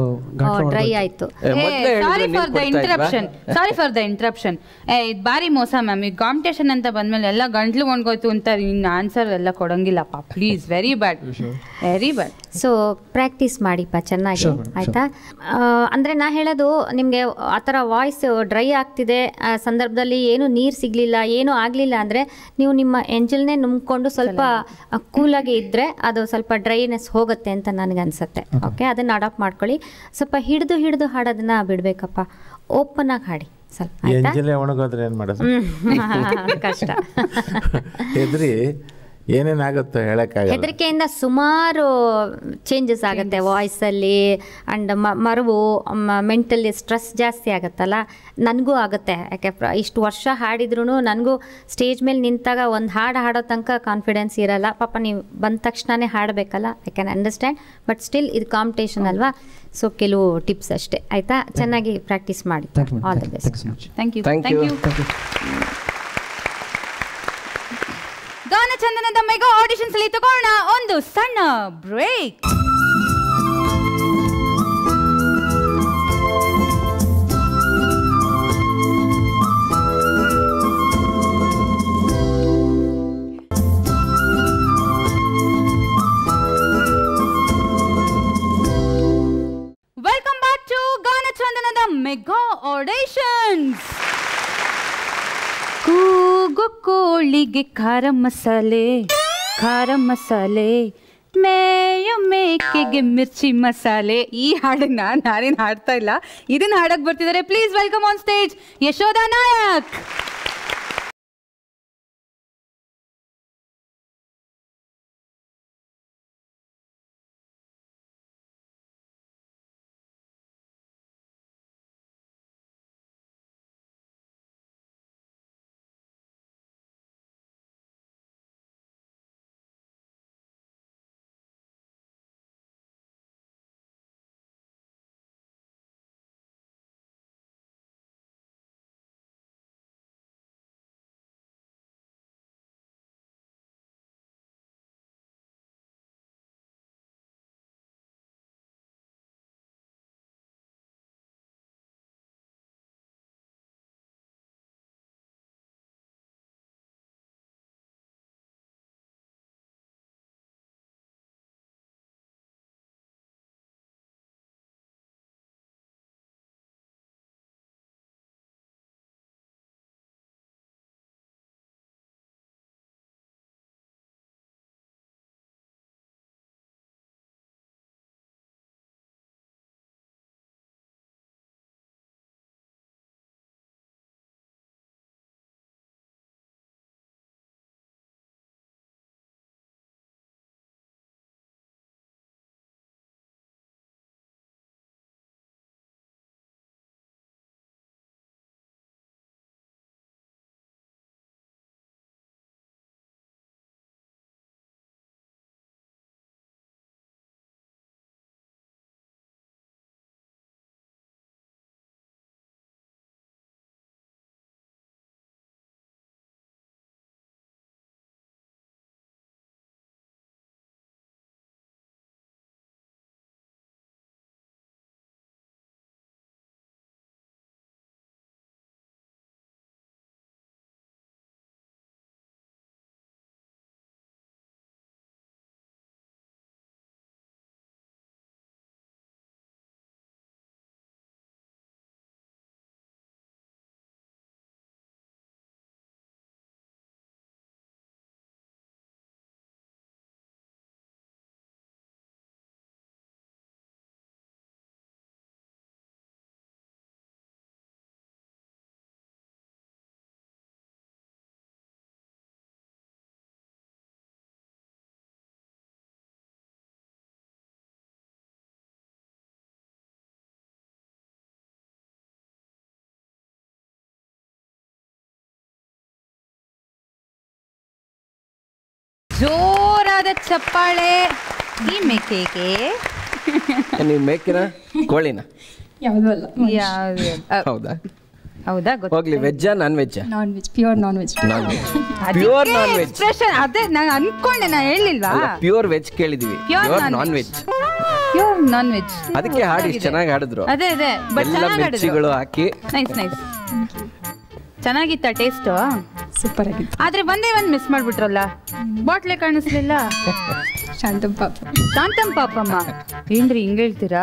ಡ್ರೈ ಆಯ್ತು. Sorry for the interruption sorry for the interruption ಏ ಇದು ಭಾರಿ ಮೋಸ ಮ್ಯಾಮ್. ಈ ಕಾಂಪಿಟೇಷನ್ ಅಂತ ಬಂದ್ಮೇಲೆ ಎಲ್ಲ ಗಂಟ್ಲು ಒಣಗೋಯ್ತು ಅಂತ ಇನ್ನು ಆನ್ಸರ್ ಎಲ್ಲ ಕೊಡಂಗಿಲ್ಲಪ್ಪ. Please very bad very bad so practice ಮಾಡಿಪ್ಪ ಚೆನ್ನಾಗಿ. ಆಯ್ತಾ? ಅಂದರೆ ನಾ ಹೇಳೋದು ನಿಮಗೆ ಆ ಥರ ವಾಯ್ಸ್ ಡ್ರೈ ಆಗ್ತಿದೆ. ಆ ಸಂದರ್ಭದಲ್ಲಿ ಏನು ನೀರು ಸಿಗಲಿಲ್ಲ ಏನೂ ಆಗಲಿಲ್ಲ ಅಂದರೆ ನೀವು ನಿಮ್ಮ ಎಂಜಲ್ನೇ ನುಮ್ಕೊಂಡು ಸ್ವಲ್ಪ ಕೂಲಾಗಿ ಇದ್ದರೆ ಅದು ಸ್ವಲ್ಪ ಡ್ರೈನೆಸ್ ಹೋಗುತ್ತೆ ಅಂತ ನನಗನ್ಸುತ್ತೆ. ಅನಿಸುತ್ತೆ ಓಕೆ ಅದನ್ನು ಅಡಾಪ್ಟ್ ಮಾಡ್ಕೊಳ್ಳಿ. ಸ್ವಲ್ಪ ಹಿಡಿದು ಹಿಡಿದು ಹಾಡೋದನ್ನ ಬಿಡಬೇಕಪ್ಪ. ಓಪನ್ ಆಗಿ ಹಾಡಿ. ಸ್ವಲ್ಪ ಒಣಗೋದ್ರೆ ಏನು ಮಾಡೋದು? ಕಷ್ಟ. ಹೆದ್ರಿ ಏನೇನಾಗುತ್ತೋ ಹೇಳೋಕ್ಕಾಗಲ್ಲ. ಹೆದರಿಕೆಯಿಂದ ಸುಮಾರು ಚೇಂಜಸ್ ಆಗುತ್ತೆ ವಾಯ್ಸಲ್ಲಿ ಆ್ಯಂಡ್ ಮರವು ಮೆಂಟಲಿ ಸ್ಟ್ರೆಸ್ ಜಾಸ್ತಿ ಆಗುತ್ತಲ್ಲ? ನನಗೂ ಆಗುತ್ತೆ ಯಾಕೆ ಇಷ್ಟು ವರ್ಷ ಹಾಡಿದ್ರು ನನಗೂ ಸ್ಟೇಜ್ ಮೇಲೆ ನಿಂತಾಗ ಒಂದು ಹಾಡು ಹಾಡೋ ತನಕ ಕಾನ್ಫಿಡೆನ್ಸ್ ಇರಲ್ಲ. ಪಾಪ ನೀವು ಬಂದ ತಕ್ಷಣನೇ ಹಾಡಬೇಕಲ್ಲ I can understand but still ಇದು ಕಾಂಪಿಟೇಷನ್ ಅಲ್ವಾ? ಸೊ ಕೆಲವು ಟಿಪ್ಸ್ ಅಷ್ಟೇ. ಆಯಿತಾ? ಚೆನ್ನಾಗಿ ಪ್ರಾಕ್ಟೀಸ್ ಮಾಡಿ. Thank you all the best thank you thank you ಗಾನಚಂದನದ mega auditions ಅಲ್ಲಿ ತಗೋಣ ಒಂದು ಸಣ್ಣ ಬ್ರೇಕ್. ಖಾರ ಮಸಾಲೆ ಖಾರ ಮಸಾಲೆ, ಮೇಯ ಮೇಕೆಗೆ ಮಿರ್ಚಿ ಮಸಾಲೆ. ಈ ಹಾಡನ್ನ ನಾನೇನು ಹಾಡ್ತಾ ಇಲ್ಲ. ಇದನ್ನ ಹಾಡಕ್ ಬರ್ತಿದ್ದಾರೆ please welcome on stage Yashodha Nayak. ಜೋರಾದ ಚಪ್ಪಾಳೆ. ಈ ಮೇಕೆಗೆ ನೀವು ಮೇಕಿನ ಕೋಳಿನ? ಯಾವುದೂ ಅಲ್ಲ ಯಾವ್ದು ಹೌದಾ? ಹೌದಾ ಹೋಗ್ಲಿ ವೆಜ್ಜಾ non ವೆಜ್ಜಾ non veg pure non veg non veg pure non veg expression ಅದೇ ನಾನು ಅನ್ಕೊಂಡೆ ನಾ ಹೇಳಿಲ್ವಾ? Pure veg ಕೇಳಿದೀವಿ. Pure non veg pure non veg ಅದಕ್ಕೆ ಹಾಡಿ ಚೆನ್ನಾಗಿ ಹಾಡಿದ್ರು. ಅದೇ ಅದೇ ಬಟ್ ಚೆನ್ನಾಗಿ ಮಿರ್ಚಿಗಳು ಹಾಕಿ. ನೈಸ್ ನೈಸ್ ಚೆನ್ನಾಗಿತ್ತ ಟೇಸ್ಟ್ ಸೂಪರ್ ಆಗಿತ್ತು ಆದ್ರೆ ಒಂದೇ ಒಂದು ಮಿಸ್ ಮಾಡ್ಬಿಟ್ರಲ್ಲ? ಬಾಟ್ಲೆ ಕಾಣಿಸ್ಲಿಲ್ಲ? ಶಾಂತಂ ಪಾಪ. ಶಾಂತಂ ಪಾಪಮ್ಮ. ಏನ್ರಿ ಹಿಂಗ್ ಹೇಳ್ತೀರಾ?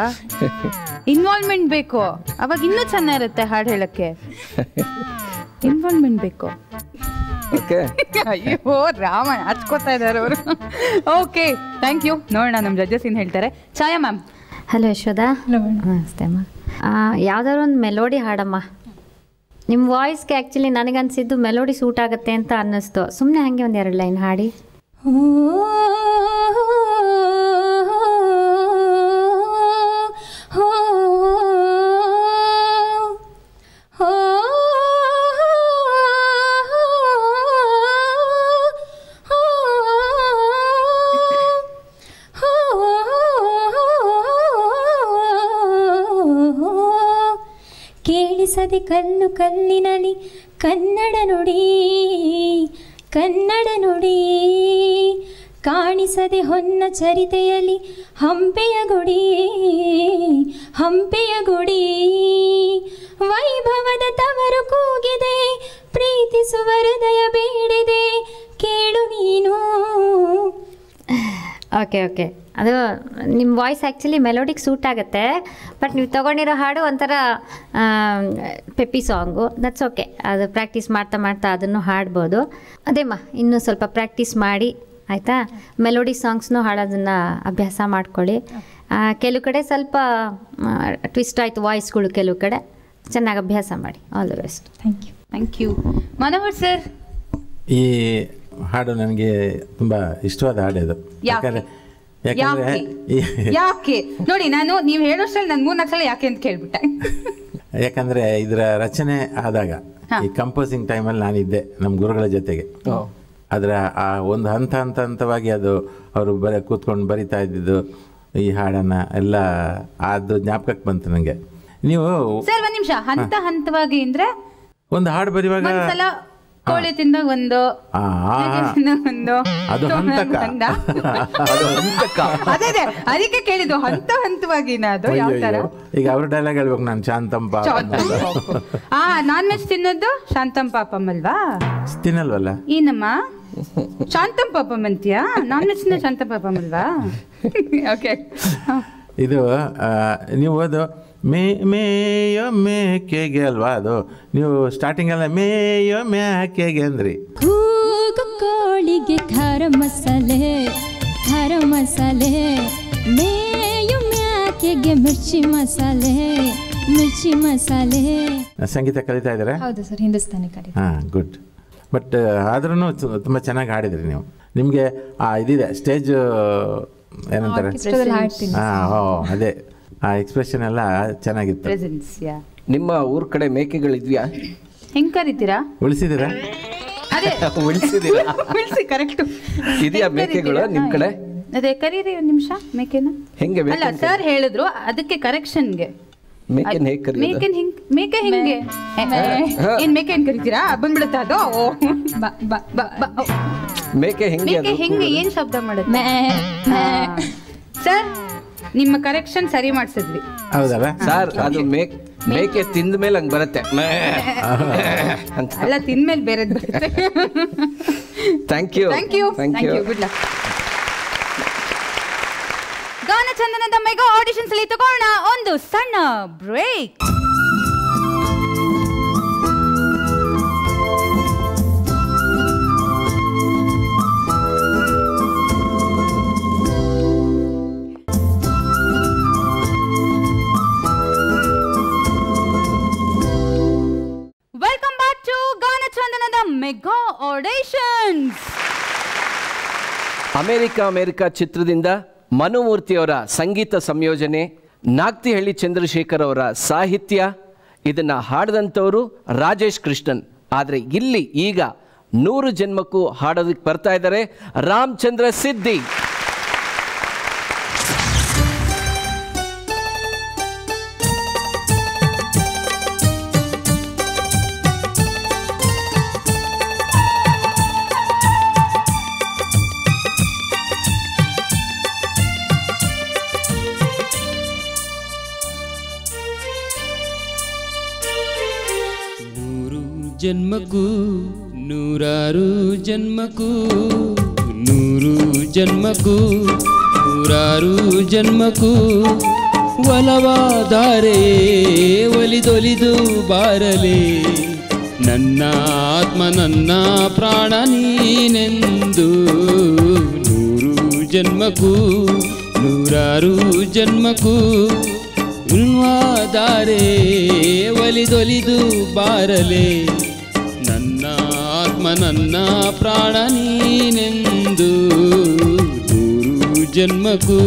ಇನ್ವಾಲ್ವ್ಮೆಂಟ್ ಬೇಕು. ಅವಾಗ ಇನ್ನೂ ಚೆನ್ನಾಗಿರುತ್ತೆ ಹಾಡು ಹೇಳಕ್ಕೆ. ಇನ್ವಾಲ್ವ್ಮೆಂಟ್ ಬೇಕು. ಓಕೆ ಅಯ್ಯೋ ರಾಮ ಹಚ್ಕೋತಾ ಇದ್ದಾರೆ ಅವರು. ಓಕೆ ಥ್ಯಾಂಕ್ ಯು ನೋಡೋಣ ನಮ್ಮ ಜಡ್ಜಸ್ ಏನು ಹೇಳ್ತಾರೆ. ಛಾಯಾ ಮ್ಯಾಮ್. ಹಲೋ ಯಶೋದಾ ನಮಸ್ತೆ ಅಮ್ಮ. ಯಾವ್ದಾದ್ರು ಒಂದು ಮೆಲೋಡಿ ಹಾಡಮ್ಮ. ನಿಮ್ಮ ವಾಯ್ಸ್ಗೆ ಆ್ಯಕ್ಚುಲಿ ನನಗನ್ಸಿದ್ದು ಮೆಲೋಡಿ ಸೂಟ್ ಆಗುತ್ತೆ ಅಂತ ಅನ್ನಿಸ್ತು. ಸುಮ್ಮನೆ ಹಾಗೆ ಒಂದು ಎರಡು ಲೈನ್ ಹಾಡಿ. ಕೇಳಿಸದೆ ಕಲ್ಲು ಕಲ್ಲಿನಲಿ ಕನ್ನಡ ನುಡಿ ಕನ್ನಡ ನುಡಿ. ಕಾಣಿಸದೆ ಹೊನ್ನ ಚರಿತೆಯಲ್ಲಿ ಹಂಪೆಯ ಗುಡಿ ಹಂಪೆಯ ಗುಡಿ. ವೈಭವದ ತವರು ಕೂಗಿದೆ, ಪ್ರೀತಿಸುವ ಹೃದಯ ಬೇಡಿದೆ, ಕೇಳು ನೀನು. ಓಕೆ ಓಕೆ ಅದು ನಿಮ್ಮ ವಾಯ್ಸ್ ಆ್ಯಕ್ಚುಲಿ ಮೆಲೋಡಿಗೆ ಸೂಟ್ ಆಗುತ್ತೆ ಬಟ್ ನೀವು ತೊಗೊಂಡಿರೋ ಹಾಡು ಒಂಥರ ಪೆಪ್ಪಿ ಸಾಂಗು ದಟ್ಸ್ ಓಕೆ ಅದು ಪ್ರಾಕ್ಟೀಸ್ ಮಾಡ್ತಾ ಮಾಡ್ತಾ ಅದನ್ನು ಹಾಡ್ಬೋದು. ಅದೇಮ್ಮ ಇನ್ನೂ ಸ್ವಲ್ಪ ಪ್ರಾಕ್ಟೀಸ್ ಮಾಡಿ ಆಯಿತಾ? ಮೆಲೋಡಿ ಸಾಂಗ್ಸ್ನು ಹಾಡೋದನ್ನು ಅಭ್ಯಾಸ ಮಾಡ್ಕೊಳ್ಳಿ. ಕೆಲವು ಕಡೆ ಸ್ವಲ್ಪ ಟ್ವಿಸ್ಟ್ ಆಯಿತು ವಾಯ್ಸ್ಗಳು ಕೆಲವು ಕಡೆ. ಚೆನ್ನಾಗಿ ಅಭ್ಯಾಸ ಮಾಡಿ. All the best thank you thank you Manohar sir ಈ ಹಾಡು ನನಗೆ ತುಂಬ ಇಷ್ಟವಾದ ಹಾಡು ಇದು? ಯಾಕಂದ್ರೆ ಯಾಕಂದ್ರೆ ಯಾಕೆ? ಯಾಕೆ? ನೋಡಿ ನಾನು ನೀವು ಹೇಳೋಷ್ಟ್ರಲ್ಲಿ ನನ್ ಮೂರ್ನಾಲ್ಕು ಸಲ ಯಾಕೆ ಅಂತ ಕೇಳ್ಬಿಟ್ಟೆ. ಯಾಕಂದ್ರೆ ಇದರ ರಚನೆ ಆದಾಗ ಈ ಕಂಪೋಸಿಂಗ್ ಟೈಮಲ್ಲಿ ನಾನಿದ್ದೆ ನಮ್ಮ ಗುರುಗಳ ಜೊತೆಗೆ. ಅದರ ಆ ಒಂದು ಹಂತ ಹಂತ ಹಂತವಾಗಿ ಅದು ಅವರು ಬರ ಕೂತ್ಕೊಂಡು ಬರಿತಾ ಇದ್ದಿದ್ದು ಈ ಹಾಡನ್ನ ಎಲ್ಲ ಅದು ಜ್ಞಾಪಕಕ್ಕೆ ಬಂತು ನನಗೆ ನೀವು ಸರ್ ಒಂದ್ ನಿಮಿಷ. ಹಂತ ಹಂತವಾಗಿ ಅಂದ್ರೆ ಒಂದು ಹಾಡು ಬರೆಯುವಾಗ ಕೋಳಿ ತಿಂದಾಗ ಒಂದು ಒಂದು ಅದು ಹಂತಕ. ಅದು ಹಂತಕ. ಅದೇ ಅದೇ. ಅದಕ್ಕೆ ಕೇಳಿದ್ದು ಹಂತ ಹಂತವಾಗಿ ಅದು ಯಾವ ತರ? ಈಗ ಅವ್ರ ಡೈಲಾಗ್ ಹೇಳ್ಬೇಕು ನಾನು ಶಾಂತಂಪ ಆ ನಾನ್ ವೆಜ್ ತಿನ್ನೋದು ಶಾಂತಂ ಪಾಪಂ ಅಲ್ವಾ? ತಿನ್ನಲ್ವಲ್ಲ? ಏನಮ್ಮ? ಶಾಂತಂ ಪಾಪಂ ಅಂತೀಯಾ? ನಾನ್ ವೆಜ್ ಶಾಂತಂ ಪಾಪಂ ಅಲ್ವಾ? ಓಕೆ ಇದು ನೀವು ಅದು ಮೇಯೋ ಮೇಕೆಗೆ ಅಲ್ವಾ ಅದು? ನೀವು ಸ್ಟಾರ್ಟಿಂಗ್ ಎಲ್ಲ ಮೇಯೋ ಮೇಕೆಗೆ ಅಂದ್ರಿ ಕೂಗು ಕೋಳಿಗೆ ಖಾರ ಮಸಾಲೆ ಖಾರ ಮಸಾಲೆ. ಮೇಯೋ ಮೇಕೆಗೆ ಮಿರ್ಚಿ ಮಸಾಲೆ ಮಿರ್ಚಿ ಮಸಾಲೆ. ಸಂಗೀತ ಕಲಿತಾ ಇದ್ದಾರೆ? ಹೌದು ಸರ್ ಹಿಂದೂಸ್ತಾನಿ ಕಡೆ ಹಾಂ ಗುಡ್ ಬಟ್ ಆದ್ರೂ ತುಂಬ ಚೆನ್ನಾಗಿ ಹಾಡಿದ್ರಿ ನೀವು. ನಿಮಗೆ ಆ ಇದಿದೆ ಸ್ಟೇಜ್ ಏನಂತಾರೆ? ಹಾಂ ಓ ಅದೇ. ಆ ಎಕ್ಸ್ಪ್ರೆಷನ್ ಎಲ್ಲ ಚೆನ್ನಾಗಿತ್ತು ಪ್ರೆಸೆನ್ಸ್ ಯಾ ನಿಮ್ಮ ಊರ್ ಕಡೆ ಮೇಕೆಗಳಿದ್ಯಾ? ಹೆಂಗ್ ಕರಿತೀರಾ? ಉಳಿಸಿದಿರಾ ಅದೇ. ಉಳಿಸಿದಿರಾ ಉಳಿಸಿ ಕರೆಕ್ಟ್ ಇದೆಯಾ ಮೇಕೆಗಳು ನಿಮ್ ಕಡೆ? ಅದೇ ಕರೀರಿ ಒಂದು ನಿಮಿಷ ಮೇಕೆನ. ಹೆಂಗೆ ಅಲ್ಲ ಸರ್ ಹೇಳಿದ್ರು ಅದಕ್ಕೆ ಕರೆಕ್ಷನ್ಗೆ ಮೇಕೆನ್ ಹೇಗೆ ಕರೆಯೋದು ಮೇಕೆನ್ ಹಿಂಗ್ ಮೇಕೆ ಹಿಂಗೆ? ಏನ್ ಮೇಕೆ ಏನ್ ಕರಿತೀರಾ? ಬಂದ್ಬಿಡುತ್ತಾ ಅದು? ಓ. ಬಾ ಬಾ ಮೇಕೆ ಹೆಂಗೆ ಮೇಕೆ ಹೆಂಗೆ ಏನ್ ಶಬ್ದ ಮಾಡುತ್ತೆ? ಸರ್ ನಿಮ್ಮ ಕರೆಕ್ಷನ್ ಸರಿ ಮಾಡಿಸಿದ್ವಿ. ಹೌದಲ್ಲ? ಸರ್ ಅದು ಮೇಕ್ ಮೇಕೆ ತಿಂದ ಮೇಲೆ ಹಂಗ್ ಬರುತ್ತೆ. ಅಲ್ಲ ತಿಂದ ಮೇಲೆ ತಿಂದ್ಮೇಲೆ ಬೇರೆ ಬರುತ್ತೆ thank you thank you thank you good luck ಗಾನ ಚಂದನದ ಮೆಗಾ ಆಡಿಷನ್ಸ್ ಅಲ್ಲಿ ತಗೋಣ. ಒಂದು ಸಣ್ಣ ಬ್ರೇಕ್ ಗಾನ ಚಂದನದ ಮೆಗಾ ಆಡಿಷನ್ಸ್. ಅಮೆರಿಕ ಅಮೆರಿಕ ಚಿತ್ರದಿಂದ ಮನುಮೂರ್ತಿಯವರ ಸಂಗೀತ ಸಂಯೋಜನೆ, ನಾಗ್ತಿಹಳ್ಳಿ ಚಂದ್ರಶೇಖರ್ ಅವರ ಸಾಹಿತ್ಯ, ಇದನ್ನ ಹಾಡಿದಂಥವರು ರಾಜೇಶ್ ಕೃಷ್ಣನ್. ಆದರೆ ಇಲ್ಲಿ ಈಗ ನೂರು ಜನ್ಮಕ್ಕೂ ಹಾಡೋದಕ್ಕೆ ಬರ್ತಾ ಇದ್ದಾರೆ ರಾಮಚಂದ್ರ ಸಿದ್ದಿ ಜನ್ಮಕ್ಕೂ, ನೂರಾರು ಜನ್ಮಕ್ಕೂ, ನೂರು ಜನ್ಮಕ್ಕೂ, ನೂರಾರು ಜನ್ಮಕ್ಕೂ, ಒಲವಾದಾರೆ, ಒಲಿದೊಲಿದು ಬಾರಲೆ. ನನ್ನ ಆತ್ಮ, ನನ್ನ ಪ್ರಾಣ ನೀನೆಂದು ನೂರು ಜನ್ಮಕ್ಕೂ, ನೂರಾರು ಜನ್ಮಕ್ಕೂ ಉನ್ವಾದಾರೆ ಒಲಿದೊಲಿದು ಬಾರಲೆ. ನನ್ನ ಪ್ರಾಣ ನೀನೆಂದು ನೂರು ಜನ್ಮಕ್ಕೂ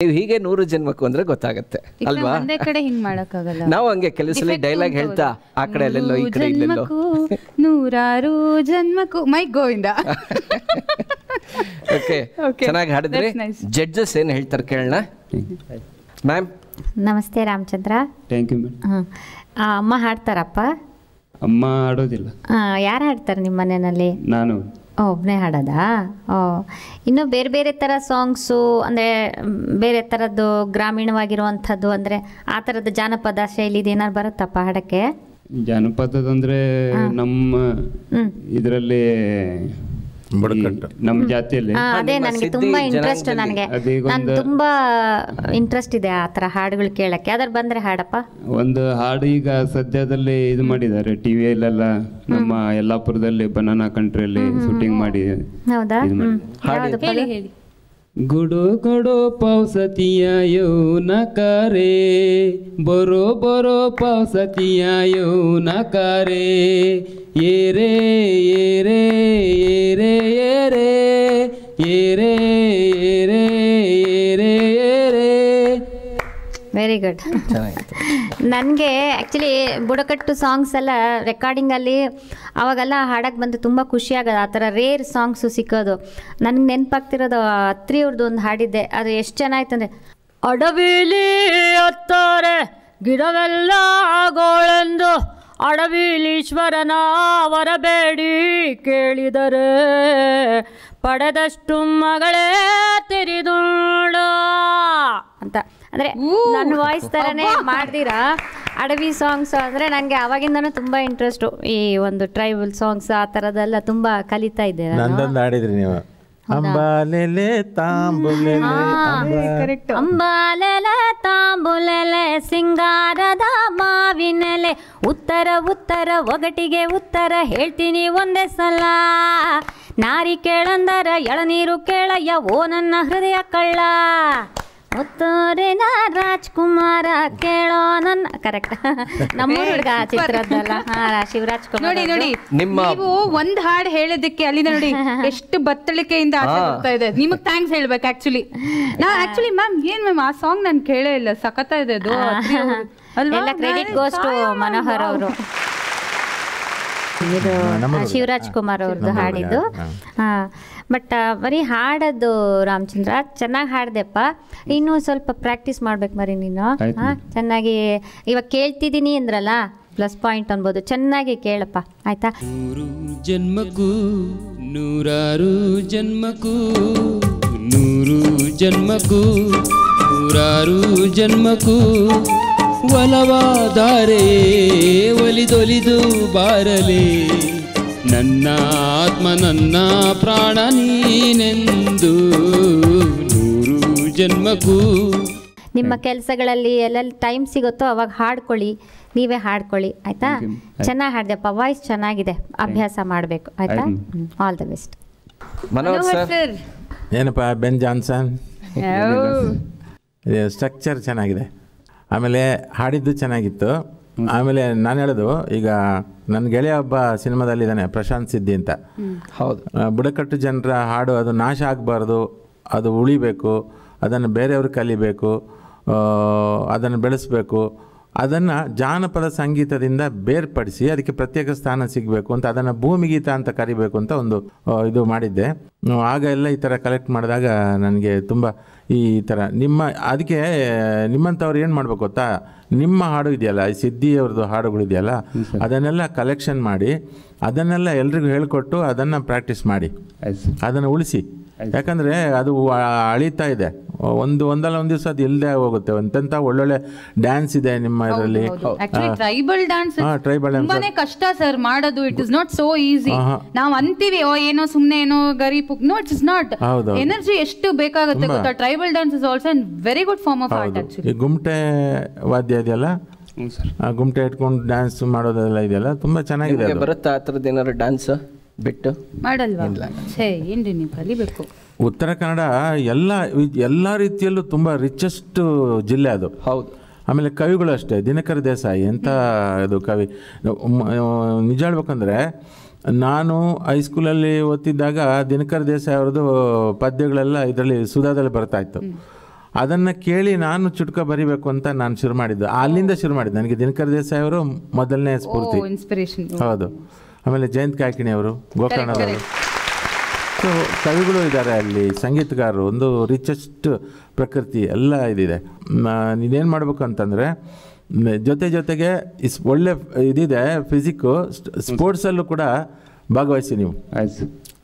ನೀವು ಹೀಗೆ ನೂರು ಜನ್ಮಕ್ಕೂ ಅಂದ್ರೆ ಗೊತ್ತಾಗತ್ತೆ ಅಲ್ವಾ? ಕಡೆ ಹಿಂಗ್ ಮಾಡಕ್ಕಾಗಲ್ಲ. ನಾವು ಹಂಗೆ ಕೆಲಸಲಿ ಡೈಲಾಗ್ ಹೇಳ್ತಾ ಆ ಕಡೆ ಅಲ್ಲೆಲ್ಲೋ ಈ ಕಡೆ ಇಲ್ಲೆಲ್ಲೋ. ನೂರಾರು ಜನ್ಮಕ್ಕೂ. ಮೈ ಗೋವಿಂದ ಓಕೆ ಚೆನ್ನಾಗಿ ಹಾಡಿದ್ರೆ ಜಡ್ಜಸ್ ಏನು ಹೇಳ್ತಾರೆ ಕೇಳೋಣ? ಮ್ಯಾಮ್ ನಮಸ್ತೆ ರಾಮಚಂದ್ರ. ಥ್ಯಾಂಕ್ ಯು ಅಮ್ಮ ಹಾಡ್ತಾರಪ್ಪ? ಅಮ್ಮ ಆಡೋದಿಲ್ಲ ಯಾರು ಹಾಡ್ತಾರೆ ನಿಮ್ಮ ಮನೆಯಲ್ಲಿ? ನಾನು. ಒಬ್ಬನೇ ಹಾಡೋದಾ? ಓ ಇನ್ನು ಬೇರೆ ಬೇರೆ ಥರ ಸಾಂಗ್ಸು ಅಂದರೆ ಬೇರೆ ಥರದ್ದು ಗ್ರಾಮೀಣವಾಗಿರುವಂಥದ್ದು ಅಂದರೆ ಆ ಥರದ ಜಾನಪದ ಶೈಲಿ ಏನಾರು ಬರುತ್ತಪ್ಪ ಹಾಡೋಕ್ಕೆ? ಜಾನಪದದಂದ್ರೆ ನಮ್ಮ ಇದರಲ್ಲಿ ನಮ್ಮ ಜಾತಿಯಲ್ಲಿ ಅದೇ ನನಗೆ ತುಂಬಾ ಇಂಟ್ರೆಸ್ಟ್ ನನಗೆ. ನಾನು ತುಂಬಾ ಇಂಟ್ರೆಸ್ಟ್ ಇದೆ ಆ ತರ ಹಾಡುಗಳು ಕೇಳಕ್ಕೆ. ಅದ್ರ ಬಂದ್ರೆ ಹಾಡಪ್ಪ. ಒಂದು ಹಾಡು ಈಗ ಸದ್ಯದಲ್ಲಿ ಇದು ಮಾಡಿದ್ದಾರೆ. ಟಿವಿಯಲ್ಲೆಲ್ಲ ನಮ್ಮ ಯಲ್ಲಾಪುರದಲ್ಲಿ ಬನಾನಾ ಕಂಟ್ರಿಯಲ್ಲಿ ಶೂಟಿಂಗ್ ಮಾಡಿ ಹೌದಾ? ಹೇಳಿ ಹೇಳಿ. ಗುಡು ಗುಡು ಪಾವಸತಿಯ ಯೌನಕಾರೆ ಬರೋ ಬರೋ ಪಾವಸತಿಯ ಏರೇ ಏರೆ ಏರೆ ಗುಡ್ ನನಗೆ ಆ್ಯಕ್ಚುಲಿ ಬುಡಕಟ್ಟು ಸಾಂಗ್ಸ್ ಎಲ್ಲ ರೆಕಾರ್ಡಿಂಗಲ್ಲಿ ಅವಾಗೆಲ್ಲ ಹಾಡಕ್ಕೆ ಬಂದು ತುಂಬ ಖುಷಿಯಾಗೋದು ಆ ಥರ ರೇರ್ ಸಾಂಗ್ಸು ಸಿಕ್ಕೋದು. ನನಗೆ ನೆನಪಾಗ್ತಿರೋದು ಅತ್ರಿ ಅವ್ರದ್ದು ಒಂದು ಹಾಡಿದ್ದೆ. ಅದು ಎಷ್ಟು ಚೆನ್ನಾಯ್ತಂದ್ರೆ ಅಡವಿಲಿ ಅತ್ತಾರೆ ಗಿಡವೆಲ್ಲ ಗೋಳೆಂದು ಅಡವಿಲೀಶ್ವರನ ವರಬೇಡಿ ಕೇಳಿದರೆ ಪಡೆದಷ್ಟು ಮಗಳೇ ತಿರಿದುಂಡು. ಅಂತ. ಅಂದರೆ ನನ್ನ ವಾಯ್ಸ್ ಥರನೇ ಮಾಡ್ದಿರಾ ಅಡವಿ ಸಾಂಗ್ಸ್ ಅಂದರೆ ನನಗೆ ಅವಾಗಿಂದನೂ ತುಂಬ ಇಂಟ್ರೆಸ್ಟು ಈ ಒಂದು ಟ್ರೈಬಲ್ ಸಾಂಗ್ಸ್ ಆ ಥರದ್ದೆಲ್ಲ ತುಂಬ ಕಲಿತಾ ಇದ್ದೆ ಆಡಿದ್ರಿ ನೀವು. ಅಂಬಾಲೆಲೆ ತಾಂಬುಲೆಲೆ ಅಂಬ ಅಂಬಾಲೆಲೆ ತಾಂಬುಲೆಲೆ ಸಿಂಗಾರದ ಮಾವಿನೆಲೆ. ಉತ್ತರ ಉತ್ತರ ಒಗಟಿಗೆ ಉತ್ತರ ಹೇಳ್ತೀನಿ ಒಂದೇ ಸಲ. ನಾರಿ ಕೇಳಂದರ ಎಳನೀರು ಕೇಳಯ್ಯ ಓ ನನ್ನ ಹೃದಯ ಕಳ್ಳ. ಮುತ್ತೂರಿನ ರಾಜ್ಕುಮಾರ ಕೇಳೋ ನನ್ನ ಕರೆಕ್ಟ್ ನಮ್ಮ ಹುಡುಗ ಚಿತ್ರದಲ್ಲ ಹಾ ಶಿವರಾಜ್ ಕುಮಾರ್ ನೋಡಿ ನೋಡಿ. ನಿಮ್ಮ- ನೀವು ಒಂದ್ ಹಾಡ್ ಹೇಳೋದಕ್ಕೆ ಅಲ್ಲಿಂದ ನೋಡಿ ಎಷ್ಟು ಬತ್ತಳಿಕೆಯಿಂದ ಬರ್ತಾ ಇದೆ. ನಿಮಗ್ ಥ್ಯಾಂಕ್ಸ್ ಹೇಳ್ಬೇಕು ಆಕ್ಚುಲಿ ನಾ ಆಕ್ಚುಲಿ ಮ್ಯಾಮ್ ಏನ್ ಮ್ಯಾಮ್ ಆ ಸಾಂಗ್ ನಾನು ಕೇಳೇ ಇಲ್ಲ. ಸಖತ್ತ ಇದೆ ಅದು? ಎಲ್ಲ ಕ್ರೆಡಿಟ್ ಗೋಸ್ ಟು ಮನೋಹರ್. ಅವರು. ಇದು ಶಿವರಾಜ್ ಕುಮಾರ್ ಅವ್ರದ್ದು ಹಾಡಿದ್ದು. ಹಾ. ಬಟ್ ಬರೀ ಹಾಡೋದು ರಾಮಚಂದ್ರ ಚೆನ್ನಾಗಿ ಹಾಡ್ದೆಪ್ಪ. ಇನ್ನೂ ಸ್ವಲ್ಪ ಪ್ರಾಕ್ಟೀಸ್ ಮಾಡ್ಬೇಕು ಮರಿ ನೀನು. ಚೆನ್ನಾಗಿ ಇವಾಗ ಕೇಳ್ತಿದ್ದೀನಿ ಅಂದ್ರಲ್ಲ ಪ್ಲಸ್ ಪಾಯಿಂಟ್ ಅನ್ಬೋದು. ಚೆನ್ನಾಗಿ ಕೇಳಪ್ಪ ಆಯ್ತಾ? ನೂರು ಜನ್ಮಕ್ಕೂ ನೂರಾರು ಜನ್ಮಕ್ಕೂ ನೂರು ಜನ್ಮಕ್ಕೂ ನೂರಾರು ಜನ್ಮಕ್ಕೂ ಒಲವಾದರೆ ಒಲಿದೊಲಿದು ಬಾರಲೆ. ನನ್ನ ಆತ್ಮ ನನ್ನ ಪ್ರಾಣ ನೀನೆಂದು ನೂರು ಜನ್ಮಕ್ಕೂ ನಿಮ್ಮ ಕೆಲಸಗಳಲ್ಲಿ ಎಲ್ಲೆಲ್ಲಿ ಟೈಮ್ ಸಿಗುತ್ತೋ ಅವಾಗ ಹಾಡ್ಕೊಳ್ಳಿ ನೀವೇ ಹಾಡ್ಕೊಳ್ಳಿ ಆಯ್ತಾ. ಚೆನ್ನಾಗಿ ಹಾಡ್ದೆಪ್ಪ ವಾಯ್ಸ್ ಚೆನ್ನಾಗಿದೆ. ಅಭ್ಯಾಸ ಮಾಡಬೇಕು ಆಯ್ತಾ. ಆಲ್ ದ ಬೆಸ್ಟ್ ಏನಪ್ಪ ಬೆನ್ ಜಾನ್ಸನ್? ಸ್ಟ್ರಕ್ಚರ್ ಚೆನ್ನಾಗಿದೆ. ಆಮೇಲೆ ಹಾಡಿದ್ದು ಚೆನ್ನಾಗಿತ್ತು. ಆಮೇಲೆ ನಾನು ಹೇಳೋದು ಈಗ ನನ್ನ ಗೆಳೆಯ ಒಬ್ಬ ಸಿನಿಮಾದಲ್ಲಿದ್ದಾನೆ ಪ್ರಶಾಂತ್ ಸಿದ್ದಿ ಅಂತ. ಹೌದು. ಬುಡಕಟ್ಟು ಜನರ ಹಾಡು ಅದು ನಾಶ ಆಗಬಾರ್ದು ಅದು ಉಳಿಬೇಕು ಅದನ್ನು ಬೇರೆಯವರು ಕಲಿಬೇಕು ಅದನ್ನು ಬೆಳೆಸಬೇಕು ಅದನ್ನು ಜಾನಪದ ಸಂಗೀತದಿಂದ ಬೇರ್ಪಡಿಸಿ ಅದಕ್ಕೆ ಪ್ರತ್ಯೇಕ ಸ್ಥಾನ ಸಿಗಬೇಕು ಅಂತ ಅದನ್ನು ಭೂಮಿಗೀತ ಅಂತ ಕರಿಬೇಕು ಅಂತ ಒಂದು ಇದು ಮಾಡಿದ್ದೆ. ಆಗ ಎಲ್ಲ ಈ ಥರ ಕಲೆಕ್ಟ್ ಮಾಡಿದಾಗ ನನಗೆ ತುಂಬ ಈ ಥರ. ನಿಮ್ಮ ಅದಕ್ಕೆ ನಿಮ್ಮಂಥವ್ರು ಏನು ಮಾಡ್ಬೇಕು ಗೊತ್ತಾ? ನಿಮ್ಮ ಹಾಡು ಇದೆಯಲ್ಲ ಈ ಸಿದ್ಧಿಯವ್ರದ್ದು ಹಾಡುಗಳಿದೆಯಲ್ಲ ಅದನ್ನೆಲ್ಲ ಕಲೆಕ್ಷನ್ ಮಾಡಿ ಅದನ್ನೆಲ್ಲ ಎಲ್ರಿಗೂ ಹೇಳಿಕೊಟ್ಟು ಅದನ್ನು ಪ್ರಾಕ್ಟೀಸ್ ಮಾಡಿ. ಅದನ್ನು ಉಳಿಸಿ. ಯಾಕಂದರೆ ಅದು ಅಳಿತಾ ಇದೆ. ಒಂದು ಒಂದಲ್ಲ ಒಂದು ದಿವಸ ಅದು ಇಲ್ಲದೆ ಹೋಗುತ್ತೆ. ಎಂತೆಂಥ ಒಳ್ಳೊಳ್ಳೆ ಡ್ಯಾನ್ಸ್ ಇದೆ ನಿಮ್ಮ ಇದರಲ್ಲಿ. Tribal dance tribal tribal dance. ತುಂಬಾನೇ ಕಷ್ಟ ಸರ್ ಮಾಡೋದು. It is not so easy ನಾವು ಅಂತೀವಿ ಓ ಏನೋ ಸುಮ್ನೆ ಏನೋ ಗರಿ ಪುಕ್ ನೋ ಇಟ್ಸ್ ನಾಟ್. ಎನರ್ಜಿ ಎಷ್ಟು ಬೇಕಾಗುತ್ತೆ. ಗೊತ್ತಾ? Tribal dance is also very good form of art actually ಈ ಗುಮ್ಟೆ ವಾದ್ಯ ಇದೆಯಲ್ಲ? ಹ್ಞೂ ಸರ್ ಆ ಗುಮ್ಟೆ ಇಟ್ಕೊಂಡು ಡ್ಯಾನ್ಸ್ ಮಾಡೋದೆಲ್ಲ ಇದೆಯಲ್ಲ? ತುಂಬಾ ಚೆನ್ನಾಗಿದೆ ಬರುತ್ತೆ ಆ ಥರದ್ದು ಏನಾದ್ರು ಡ್ಯಾನ್ಸ್ ಬಿಟ್ಟು ಮಾಡಲ್ವಾ? ಛೇ ಏನ್ರಿ ನೀವು ಕಲಿಬೇಕು? ಉತ್ತರ ಕನ್ನಡ ಎಲ್ಲ ಎಲ್ಲ ರೀತಿಯಲ್ಲೂ ತುಂಬ ರಿಚೆಸ್ಟ್ ಜಿಲ್ಲೆ ಅದು. ಹೌದು. ಆಮೇಲೆ ಕವಿಗಳು ಅಷ್ಟೇ ದಿನಕರ ದೇಸಾಯಿ ಅಂತ ಇದು ಕವಿ. ನಿಜ ಹೇಳ್ಬೇಕಂದ್ರೆ ನಾನು ಹೈಸ್ಕೂಲಲ್ಲಿ ಓದ್ತಿದ್ದಾಗ ದಿನಕರ ದೇಸಾಯಿ ಅವ್ರದ್ದು ಪದ್ಯಗಳೆಲ್ಲ ಇದರಲ್ಲಿ ಸುಧಾದಲ್ಲಿ ಬರ್ತಾ ಇತ್ತು. ಅದನ್ನು ಕೇಳಿ ನಾನು ಚುಟ್ಕ ಬರಿಬೇಕು ಅಂತ ನಾನು ಶುರು ಮಾಡಿದ್ದು. ಅಲ್ಲಿಂದ ಶುರು ಮಾಡಿದ್ದು. ನನಗೆ ದಿನಕರ ದೇಸಾಯಿ ಅವರು ಮೊದಲನೇ ಸ್ಫೂರ್ತಿ. ಇನ್ಸ್ಪಿರೇಷನ್ ಹೌದು. ಆಮೇಲೆ ಜಯಂತ್ ಕಾಯ್ಕಿಣಿ ಅವರು ಗೋಕರ್ಣದವರು. ಸೊ ಕವಿಗಳು ಇದ್ದಾರೆ ಅಲ್ಲಿ ಸಂಗೀತಗಾರರು ಒಂದು ರಿಚೆಸ್ಟ್ ಪ್ರಕೃತಿ ಎಲ್ಲ ಇದಿದೆ. ನೀನೇನು ಮಾಡಬೇಕು ಅಂತಂದರೆ ಜೊತೆ ಜೊತೆಗೆ ಇಸ್ ಒಳ್ಳೆ ಇದಿದೆ ಫಿಸಿಕ್ಕು ಸ್ಪೋರ್ಟ್ಸಲ್ಲೂ ಕೂಡ ಭಾಗವಹಿಸಿ ನೀವು.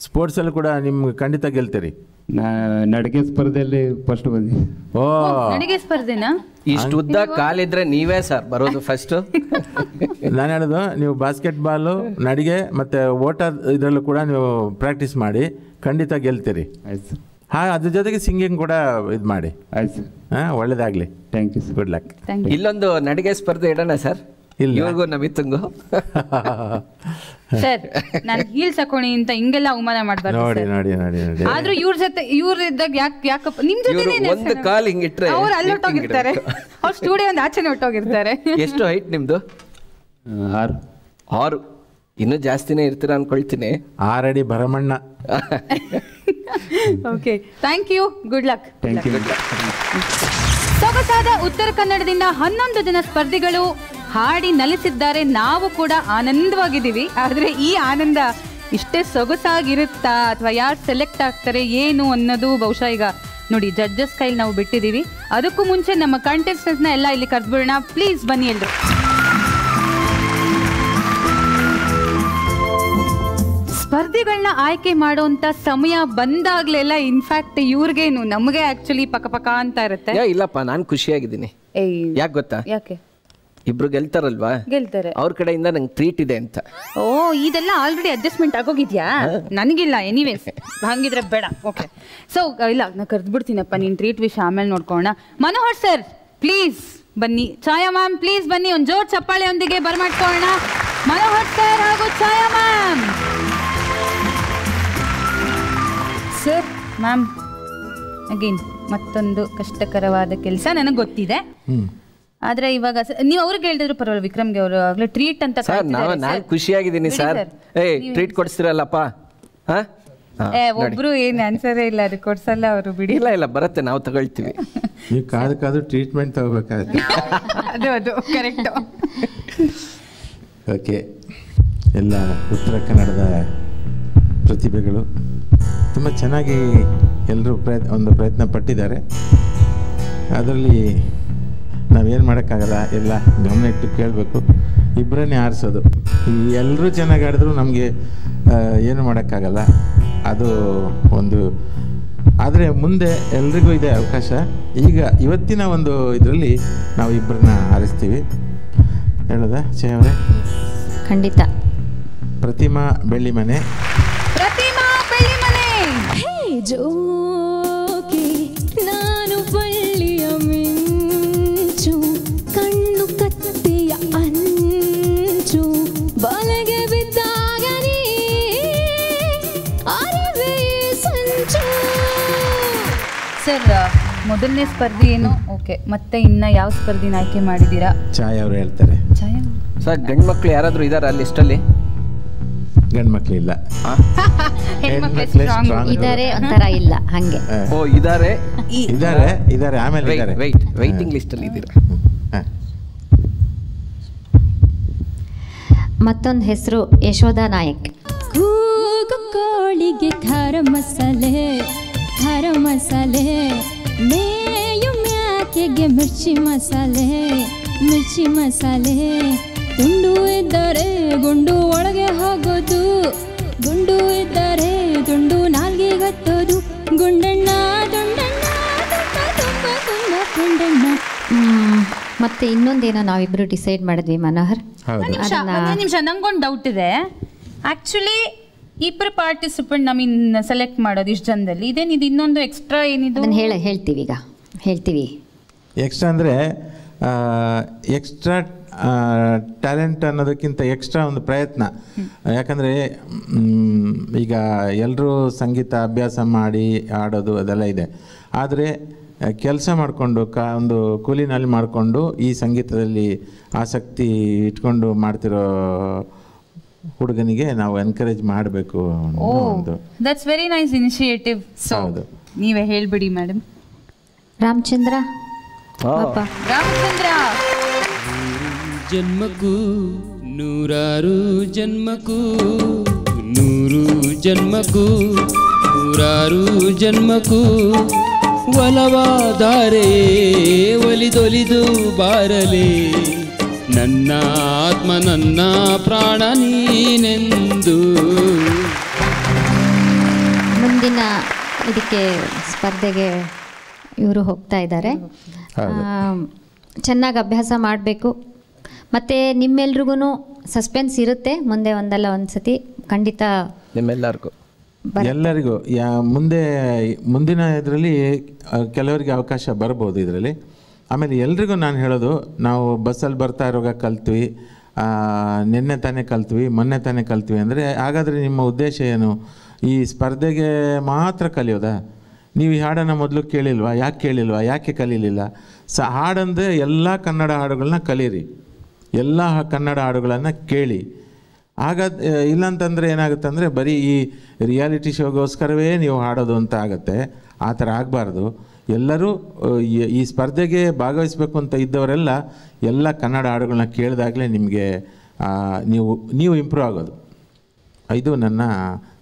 ಸ್ಪೋರ್ಟ್ಸಲ್ಲೂ ಕೂಡ ನಿಮ್ಗೆ ಖಂಡಿತ ಗೆಲ್ತೀರಿ. ನಾ ನಡಿಗೆ ಸ್ಪರ್ಧೆಯಲ್ಲಿ ಫಸ್ಟ್ ಬಂದಿ ಓ ನಡಿಗೆ ಸ್ಪರ್ಧೆನಾ? ಇಷ್ಟು ಉದ್ದ ಕಾಲಿದ್ರೆ ನೀವೇ ಸರ್ ಬರೋದು ಫಸ್ಟ್ ನಾನು ಹೇಳೋದು ನೀವು ಬಾಸ್ಕೆಟ್ ಬಾಲು ನಡಿಗೆ ಮತ್ತೆ ಓಟ ಇದರಲ್ಲೂ ಕೂಡ ನೀವು ಪ್ರಾಕ್ಟೀಸ್ ಮಾಡಿ ಖಂಡಿತ ಗೆಲ್ತೀರಿ. ಆಯ್ತು ಸರ್ ಹಾಂ ಅದ್ರ ಜೊತೆಗೆ ಸಿಂಗಿಂಗ್ ಕೂಡ ಇದು ಮಾಡಿ. ಆಯ್ತು ಹಾಂ ಒಳ್ಳೇದಾಗಲಿ. ಥ್ಯಾಂಕ್ ಯು ಗುಡ್ ಲಕ್ ಇಲ್ಲೊಂದು ನಡಿಗೆ ಸ್ಪರ್ಧೆ ಇಡೋಣ ಸರ್. ಇವ್ರಿಗೂ ನಮಿತಂಗು ಸರ್ ನಾನು ಹೀಲ್ಸ್ ಹಾಕೋಣಿ ಅಂತ ಹಿಂಗೆಲ್ಲ ಅವಮಾನ ಮಾಡ್ಬಾರ್ದು ನೋಡಿ. ನೋಡಿ ನೋಡಿ ನೋಡಿ. ಆದ್ರೂ ಇವ್ರ ಜೊತೆ ಇವ್ರ ಇದ್ದಾಗ ಯಾಕೆ ಯಾಕಪ್ಪ ನಿಮ್ ಇವ್ರು ಜೊತೆ ಒಂದು ಕಾಲ್ ಹಿಂಗಿಟ್ರೆ ಅವ್ರು ಅಲ್ಲಿ ಹಿಂಗ್ ಹೊಟ್ಟೋಗಿರ್ತಾರೆ ಅವ್ರ ಸ್ಟುಡಿಯೋ ಒಂದು ಆಚೆನೆ ಹೊಟ್ಟೋಗಿರ್ತಾರೆ ಎಷ್ಟು ಹೈಟ್ ನಿಮ್ದು? ಆರು. ಆರು. ಇನ್ನೂ ಜಾಸ್ತಿನೇ ಇರ್ತೀರ ಅನ್ಕೊಳ್ತೀನಿ. Aradi Bharamanna. Okay thank you good luck thank you ಸೊಗಸಾದ ಉತ್ತರ ಕನ್ನಡದಿಂದ ಹನ್ನೊಂದು ಜನ ಸ್ಪರ್ಧಿಗಳು ಹಾಡಿ ನಲಿಸಿದ್ದಾರೆ ನಾವು ಕೂಡ ಆನಂದವಾಗಿದ್ದೀವಿ. ಆದರೆ ಈ ಆನಂದ ಇಷ್ಟೇ ಸೊಗಸಾಗಿರುತ್ತಾ ಅಥವಾ ಯಾರು ಸೆಲೆಕ್ಟ್ ಆಗ್ತಾರೆ ಏನು ಅನ್ನೋದು ಬಹುಶಃ ಈಗ ನೋಡಿ ಜಡ್ಜಸ್ ಕೈಲಿ ನಾವು ಬಿಟ್ಟಿದ್ದೀವಿ. ಅದಕ್ಕೂ ಮುಂಚೆ ನಮ್ಮ contestants ನ ಎಲ್ಲ ಇಲ್ಲಿ ಕರೆದ್ಬಿಡೋಣ. ಪ್ಲೀಸ್ ಬನ್ನಿ ಎಲ್ರು. ಸ್ಪರ್ಧಿಗಳನ್ನ ಆಯ್ಕೆ ಮಾಡುವಂತ ಸಮಯ ಬಂದಾಗ್ಲೆಲ್ಲ ಇನ್ಫ್ಯಾಕ್ಟ್ ಇವ್ರಿಗೇನು ನಮಗೆ ಆಕ್ಚುಲಿ ಪಕ್ಕ ಪಕ್ಕ ಅಂತ ಇರುತ್ತೆ. ಇಲ್ಲಪ್ಪ ನಾನು ಖುಷಿಯಾಗಿದ್ದೀನಿ. ಯಾಕೆ ಗೊತ್ತಾ? ಯಾಕೆ? ಇಬ್ರು ಗೆಲ್ತಾರಲ್ವಾ? ಗೆಲ್ತಾರೆ. ಅವ್ರ ಕಡೆಯಿಂದ ನಂಗೆ ಟ್ರೀಟ್ ಇದೆ ಅಂತ. ಓ ಇದೆಲ್ಲ ಆಲ್ರೆಡಿ ಅಡ್ಜಸ್ಟ್ಮೆಂಟ್ ಆಗೋಗಿದ್ಯಾ? ನನಗಿಲ್ಲ ಎನಿವೇಸ್ ಹಂಗಿದ್ರೆ ಬೇಡ. ಓಕೆ ಸೊ ಇಲ್ಲ ನಾ ಕರೆದ್ಬಿಡ್ತೀನಪ್ಪ ನೀನು ಟ್ರೀಟ್ ವಿಷಯ ಆಮೇಲೆ ನೋಡ್ಕೋಣ ಮನೋಹರ್ ಸರ್ ಪ್ಲೀಸ್ ಬನ್ನಿ. ಛಾಯಾ ಮ್ಯಾಮ್ ಪ್ಲೀಸ್ ಬನ್ನಿ. ಒಂದು ಜೋರ್ ಚಪ್ಪಾಳೆಯೊಂದಿಗೆ ಬರ್ಮಾಡ್ಕೊಳ್ಳೋಣ. ಮನೋಹರ್ ಸರ್ ಹಾಗೂ Chhaya ma'am sir ma'am again ಮತ್ತೊಂದು ಕಷ್ಟಕರವಾದ ಕೆಲಸ ನನಗೆ ಗೊತ್ತಿದೆ. ಆದ್ರೆ ಇವಾಗ ನೀವು ಅವ್ರಿಗೆ ಹೇಳಿದ್ರು ಪರವಾಗಿಲ್ಲ ವಿಕ್ರಮ್ಗೆ ಅವರು ಆಗ್ಲೇ ಟ್ರೀಟ್ ಅಂತ ಸರ್ ಕಾಯ್ತಿದ್ದಾರೆ ನಾನು. ಖುಷಿಯಾಗಿದ್ದೀನಿ ಸರ್. ಏ ಟ್ರೀಟ್ ಕೊಡಿಸ್ತಿರಲ್ಲಪ್ಪ? ಹಾ? ಏ. ಒಬ್ರು ಏನ್ ಆನ್ಸರೇ ಇಲ್ಲ ಅದು ಕೊಡ್ಸಲ್ಲ ಅವರು ಬಿಡಿ. ಇಲ್ಲ ಇಲ್ಲ ಬರುತ್ತೆ ನಾವು ತಗೊಳ್ತೀವಿ. ನೀವು ಕಾದು ಕಾದು ಟ್ರೀಟ್ಮೆಂಟ್ ತಗೋಬೇಕಾಗುತ್ತೆ. ಅದು ಅದು ಕರೆಕ್ಟ್ ಓಕೆ. ಎಲ್ಲ ಉತ್ತರ ಕನ್ನಡದ ಪ್ರತಿಭೆಗಳು ತುಂಬ ಚೆನ್ನಾಗಿ ಎಲ್ಲರೂ ಪ್ರಯತ್ನ ಒಂದು ಪ್ರಯತ್ನ ಪಟ್ಟಿದ್ದಾರೆ. ಅದರಲ್ಲಿ ನಾವೇನು ಮಾಡೋಕ್ಕಾಗಲ್ಲ ಎಲ್ಲ ಗಮನ ಇಟ್ಟು ಕೇಳಬೇಕು. ಇಬ್ಬರನ್ನೇ ಆರಿಸೋದು. ಈ ಎಲ್ಲರೂ ಚೆನ್ನಾಗಿ ಆಡಿದ್ರು ನಮಗೆ ಏನು ಮಾಡೋಕ್ಕಾಗಲ್ಲ. ಅದು ಒಂದು ಆದರೆ ಮುಂದೆ ಎಲ್ರಿಗೂ ಇದೆ ಅವಕಾಶ. ಈಗ ಇವತ್ತಿನ ಒಂದು ಇದರಲ್ಲಿ ನಾವು ಇಬ್ಬರನ್ನ ಆರಿಸ್ತೀವಿ. ಹೇಳೋದ ಅವರೇ ಖಂಡಿತ. ಪ್ರತಿಮಾ ಬೆಳ್ಳಿಮನೆ ಪ್ರತಿಮಾ ಬೆಳ್ಳಿಮನೆ ಮೊದಲನೇ ಸ್ಪರ್ಧೆ ಏನು? ಓಕೆ ಮತ್ತೆ ಇನ್ನ ಯಾವ ಸ್ಪರ್ಧಿನ ಆಯ್ಕೆ ಮಾಡಿದ್ದೀರಾ? ಛಾಯಾ ಅವರು ಹೇಳ್ತಾರೆ. ಛಾಯಾ ಸರ್ ಗಂಡು ಮಕ್ಳು ಯಾರಾದರೂ ಇದಾರ ಲಿಸ್ಟಲ್ಲಿ ಗಂಡು ಮಕ್ಳು ಇಲ್ಲ. ಇದಾರೆ ಒಂಥರ ಇಲ್ಲ ಹಂಗೆ. ಓ ಇದಾರೆ? ಇದ್ದಾರೆ ಇದ್ದಾರೆ ಆಮೇಲೆ ಇದಾರೆ. ಇದ್ದಾರೆ ವೆಯ್ಟ್ ವೈಟಿಂಗ್ ಲಿಸ್ಟಲ್ಲಿ ಇದ್ದೀರಾ? ಹ. ಮತ್ತೊಂದು ಹೆಸರು ಯಶೋಧ ನಾಯಕ್. ಕೂಗು ಕೋಳಿಗೆ ಖಾರ ಮಸಾಲೆ ಖಾರ ಮಸಾಲೆ. ಮೇಯು ಮ್ಯಾಕೆಗೆ ಮಿರ್ಚಿ ಮಸಾಲೆ ಮಿರ್ಚಿ ಮಸಾಲೆ. ತುಂಡು ಇದ್ದರೆ ಗುಂಡು ಒಳಗೆ ಹೋಗೋದು ಗುಂಡು ಇದ್ದರೆ ತುಂಡು ನಾಲ್ಗೆ ಗತ್ತೋದು. ಗುಂಡಣ್ಣ ದುಂಡಣ್ಣ ತುಂಬ ತುಂಬ ಗುಂಡಣ್ಣ. ಮತ್ತೆ ಇನ್ನೊಂದೇನೋ ನಾವಿಬ್ರು ಡಿಸೈಡ್ ಮಾಡಿದ್ವಿ ಮನೋಹರ್. ನಿಮಿಷ ನಂಗೊಂದು ಡೌಟ್ ಇದೆ. ಆಕ್ಚುಲಿ ಇಬ್ಬರು ಪಾರ್ಟಿಸಿಪೆಂಟ್ ನಮಗೆ ಸೆಲೆಕ್ಟ್ ಮಾಡೋದು ಇಷ್ಟು ಜನದಲ್ಲಿ. ಇದೇನಿದು ಇನ್ನೊಂದು ಎಕ್ಸ್ಟ್ರಾ ಏನಿದು? ಅದನ್ನ ಹೇಳ ಹೇಳ್ತೀವಿ ಈಗ. ಹೇಳ್ತೀವಿ. ಎಕ್ಸ್ಟ್ರಾ ಅಂದರೆ ಎಕ್ಸ್ಟ್ರಾ ಟ್ಯಾಲೆಂಟ್ ಅನ್ನೋದಕ್ಕಿಂತ ಎಕ್ಸ್ಟ್ರಾ ಒಂದು ಪ್ರಯತ್ನ. ಯಾಕಂದರೆ ಈಗ ಎಲ್ಲರೂ ಸಂಗೀತ ಅಭ್ಯಾಸ ಮಾಡಿ ಆಡೋದು ಅದೆಲ್ಲ ಇದೆ. ಆದರೆ ಕೆಲಸ ಮಾಡಿಕೊಂಡು ಕ ಒಂದು ಕೂಲಿನಲ್ಲಿ ಮಾಡಿಕೊಂಡು ಈ ಸಂಗೀತದಲ್ಲಿ ಆಸಕ್ತಿ ಇಟ್ಕೊಂಡು ಮಾಡ್ತಿರೋ ಹುಡುಗನಿಗೆ ನಾವು ಎನ್ಕರೇಜ್ ಮಾಡಬೇಕು ಒಂದು that's very nice initiative so ಹೌದು. ನೀವೇ ಹೇಳ್ಬಿಡಿ ಮೇಡಮ್ ರಾಮಚಂದ್ರ? ರಾಮಚಂದ್ರ! ಜನ್ಮಕ್ಕೂ ನೂರಾರು ಜನ್ಮಕ್ಕೂ ನೂರು ಜನ್ಮಕ್ಕೂ ನೂರಾರು ಜನ್ಮಕ್ಕೂ ಒಲವಾದಾರೆ ಒಲಿದೊಲಿದು ಬಾರಲೆ. ನನ್ನ ಆತ್ಮ ನನ್ನ ಪ್ರಾಣ ನೀನೆಂದು. ಮುಂದಿನ ಇದಕ್ಕೆ ಸ್ಪರ್ಧೆಗೆ ಇವರು ಹೋಗ್ತಾ ಇದ್ದಾರೆ. ಚೆನ್ನಾಗಿ ಅಭ್ಯಾಸ ಮಾಡಬೇಕು. ಮತ್ತು ನಿಮ್ಮೆಲ್ರಿಗೂ ಸಸ್ಪೆನ್ಸ್ ಇರುತ್ತೆ ಮುಂದೆ ಒಂದಲ್ಲ ಒಂದು ಸತಿ ಖಂಡಿತ ನಿಮ್ಮೆಲ್ಲರಿಗೂ. ಎಲ್ಲರಿಗೂ ಯಾ ಮುಂದೆ ಮುಂದಿನ ಇದರಲ್ಲಿ ಕೆಲವರಿಗೆ ಅವಕಾಶ ಬರ್ಬೋದು ಇದರಲ್ಲಿ. ಆಮೇಲೆ ಎಲ್ರಿಗೂ ನಾನು ಹೇಳೋದು, ನಾವು ಬಸ್ಸಲ್ಲಿ ಬರ್ತಾ ಇರುವಾಗ ಕಲ್ತ್ವಿ ನಿನ್ನೆ ತಾನೇ ಕಲ್ತ್ವಿ, ಮೊನ್ನೆ ತಾನೇ ಕಲ್ತ್ವಿ ಅಂದರೆ ಹಾಗಾದರೆ ನಿಮ್ಮ ಉದ್ದೇಶ ಏನು? ಈ ಸ್ಪರ್ಧೆಗೆ ಮಾತ್ರ ಕಲಿಯೋದಾ? ನೀವು ಈ ಹಾಡನ್ನು ಮೊದಲು ಕೇಳಿಲ್ವಾ? ಯಾಕೆ ಕೇಳಿಲ್ವಾ? ಯಾಕೆ ಕಲೀಲಿಲ್ಲ? ಸ, ಹಾಡಂದರೆ ಎಲ್ಲ ಕನ್ನಡ ಹಾಡುಗಳನ್ನ ಕಲೀರಿ. ಎಲ್ಲ ಕನ್ನಡ ಹಾಡುಗಳನ್ನು ಕೇಳಿ. ಆಗ ಇಲ್ಲಂತಂದರೆ ಏನಾಗುತ್ತೆ ಅಂದರೆ ಬರೀ ಈ ರಿಯಾಲಿಟಿ ಶೋಗೋಸ್ಕರವೇ ನೀವು ಹಾಡೋದು ಅಂತ ಆಗುತ್ತೆ. ಆ ಥರ ಆಗಬಾರ್ದು. ಎಲ್ಲರೂ ಈ- ಸ್ಪರ್ಧೆಗೆ ಭಾಗವಹಿಸಬೇಕು ಅಂತ ಇದ್ದವರೆಲ್ಲ ಎಲ್ಲ ಕನ್ನಡ ಹಾಡುಗಳನ್ನ ಕೇಳಿದಾಗಲೇ ನಿಮಗೆ ನೀವು ನೀವು ಇಂಪ್ರೂವ್ ಆಗೋದು. ಇದು ನನ್ನ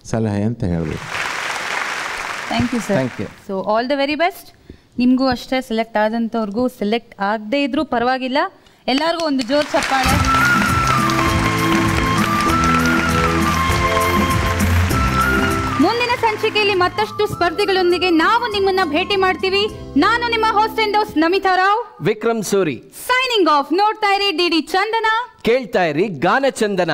ಸಲಹೆ ಅಂತ ಹೇಳ್ಬೋದು. Thank you sir thank you so all the very best ನಿಮಗೂ ಅಷ್ಟೇ ಸೆಲೆಕ್ಟ್ ಆದಂಥವ್ರಿಗೂ ಸೆಲೆಕ್ಟ್ ಆಗದೇ ಇದ್ರೂ ಪರವಾಗಿಲ್ಲ. ಎಲ್ಲರಿಗೂ ಒಂದು ಜೋರು ಚಪ್ಪಾಳೆ. ಸಂಚಿಕೆಯಲ್ಲಿ ಮತ್ತಷ್ಟು ಸ್ಪರ್ಧಿಗಳೊಂದಿಗೆ ನಾವು ನಿಮ್ಮನ್ನ ಭೇಟಿ ಮಾಡ್ತೀವಿ. ನಾನು ನಿಮ್ಮ host and house Namitha Rao. Vikram Suri. Signing off ನೋಡ್ತಾ ಇರಿ ಡಿ ಡಿ ಚಂದನ. ಕೇಳ್ತಾ ಇರಿ ಗಾನ ಚಂದನ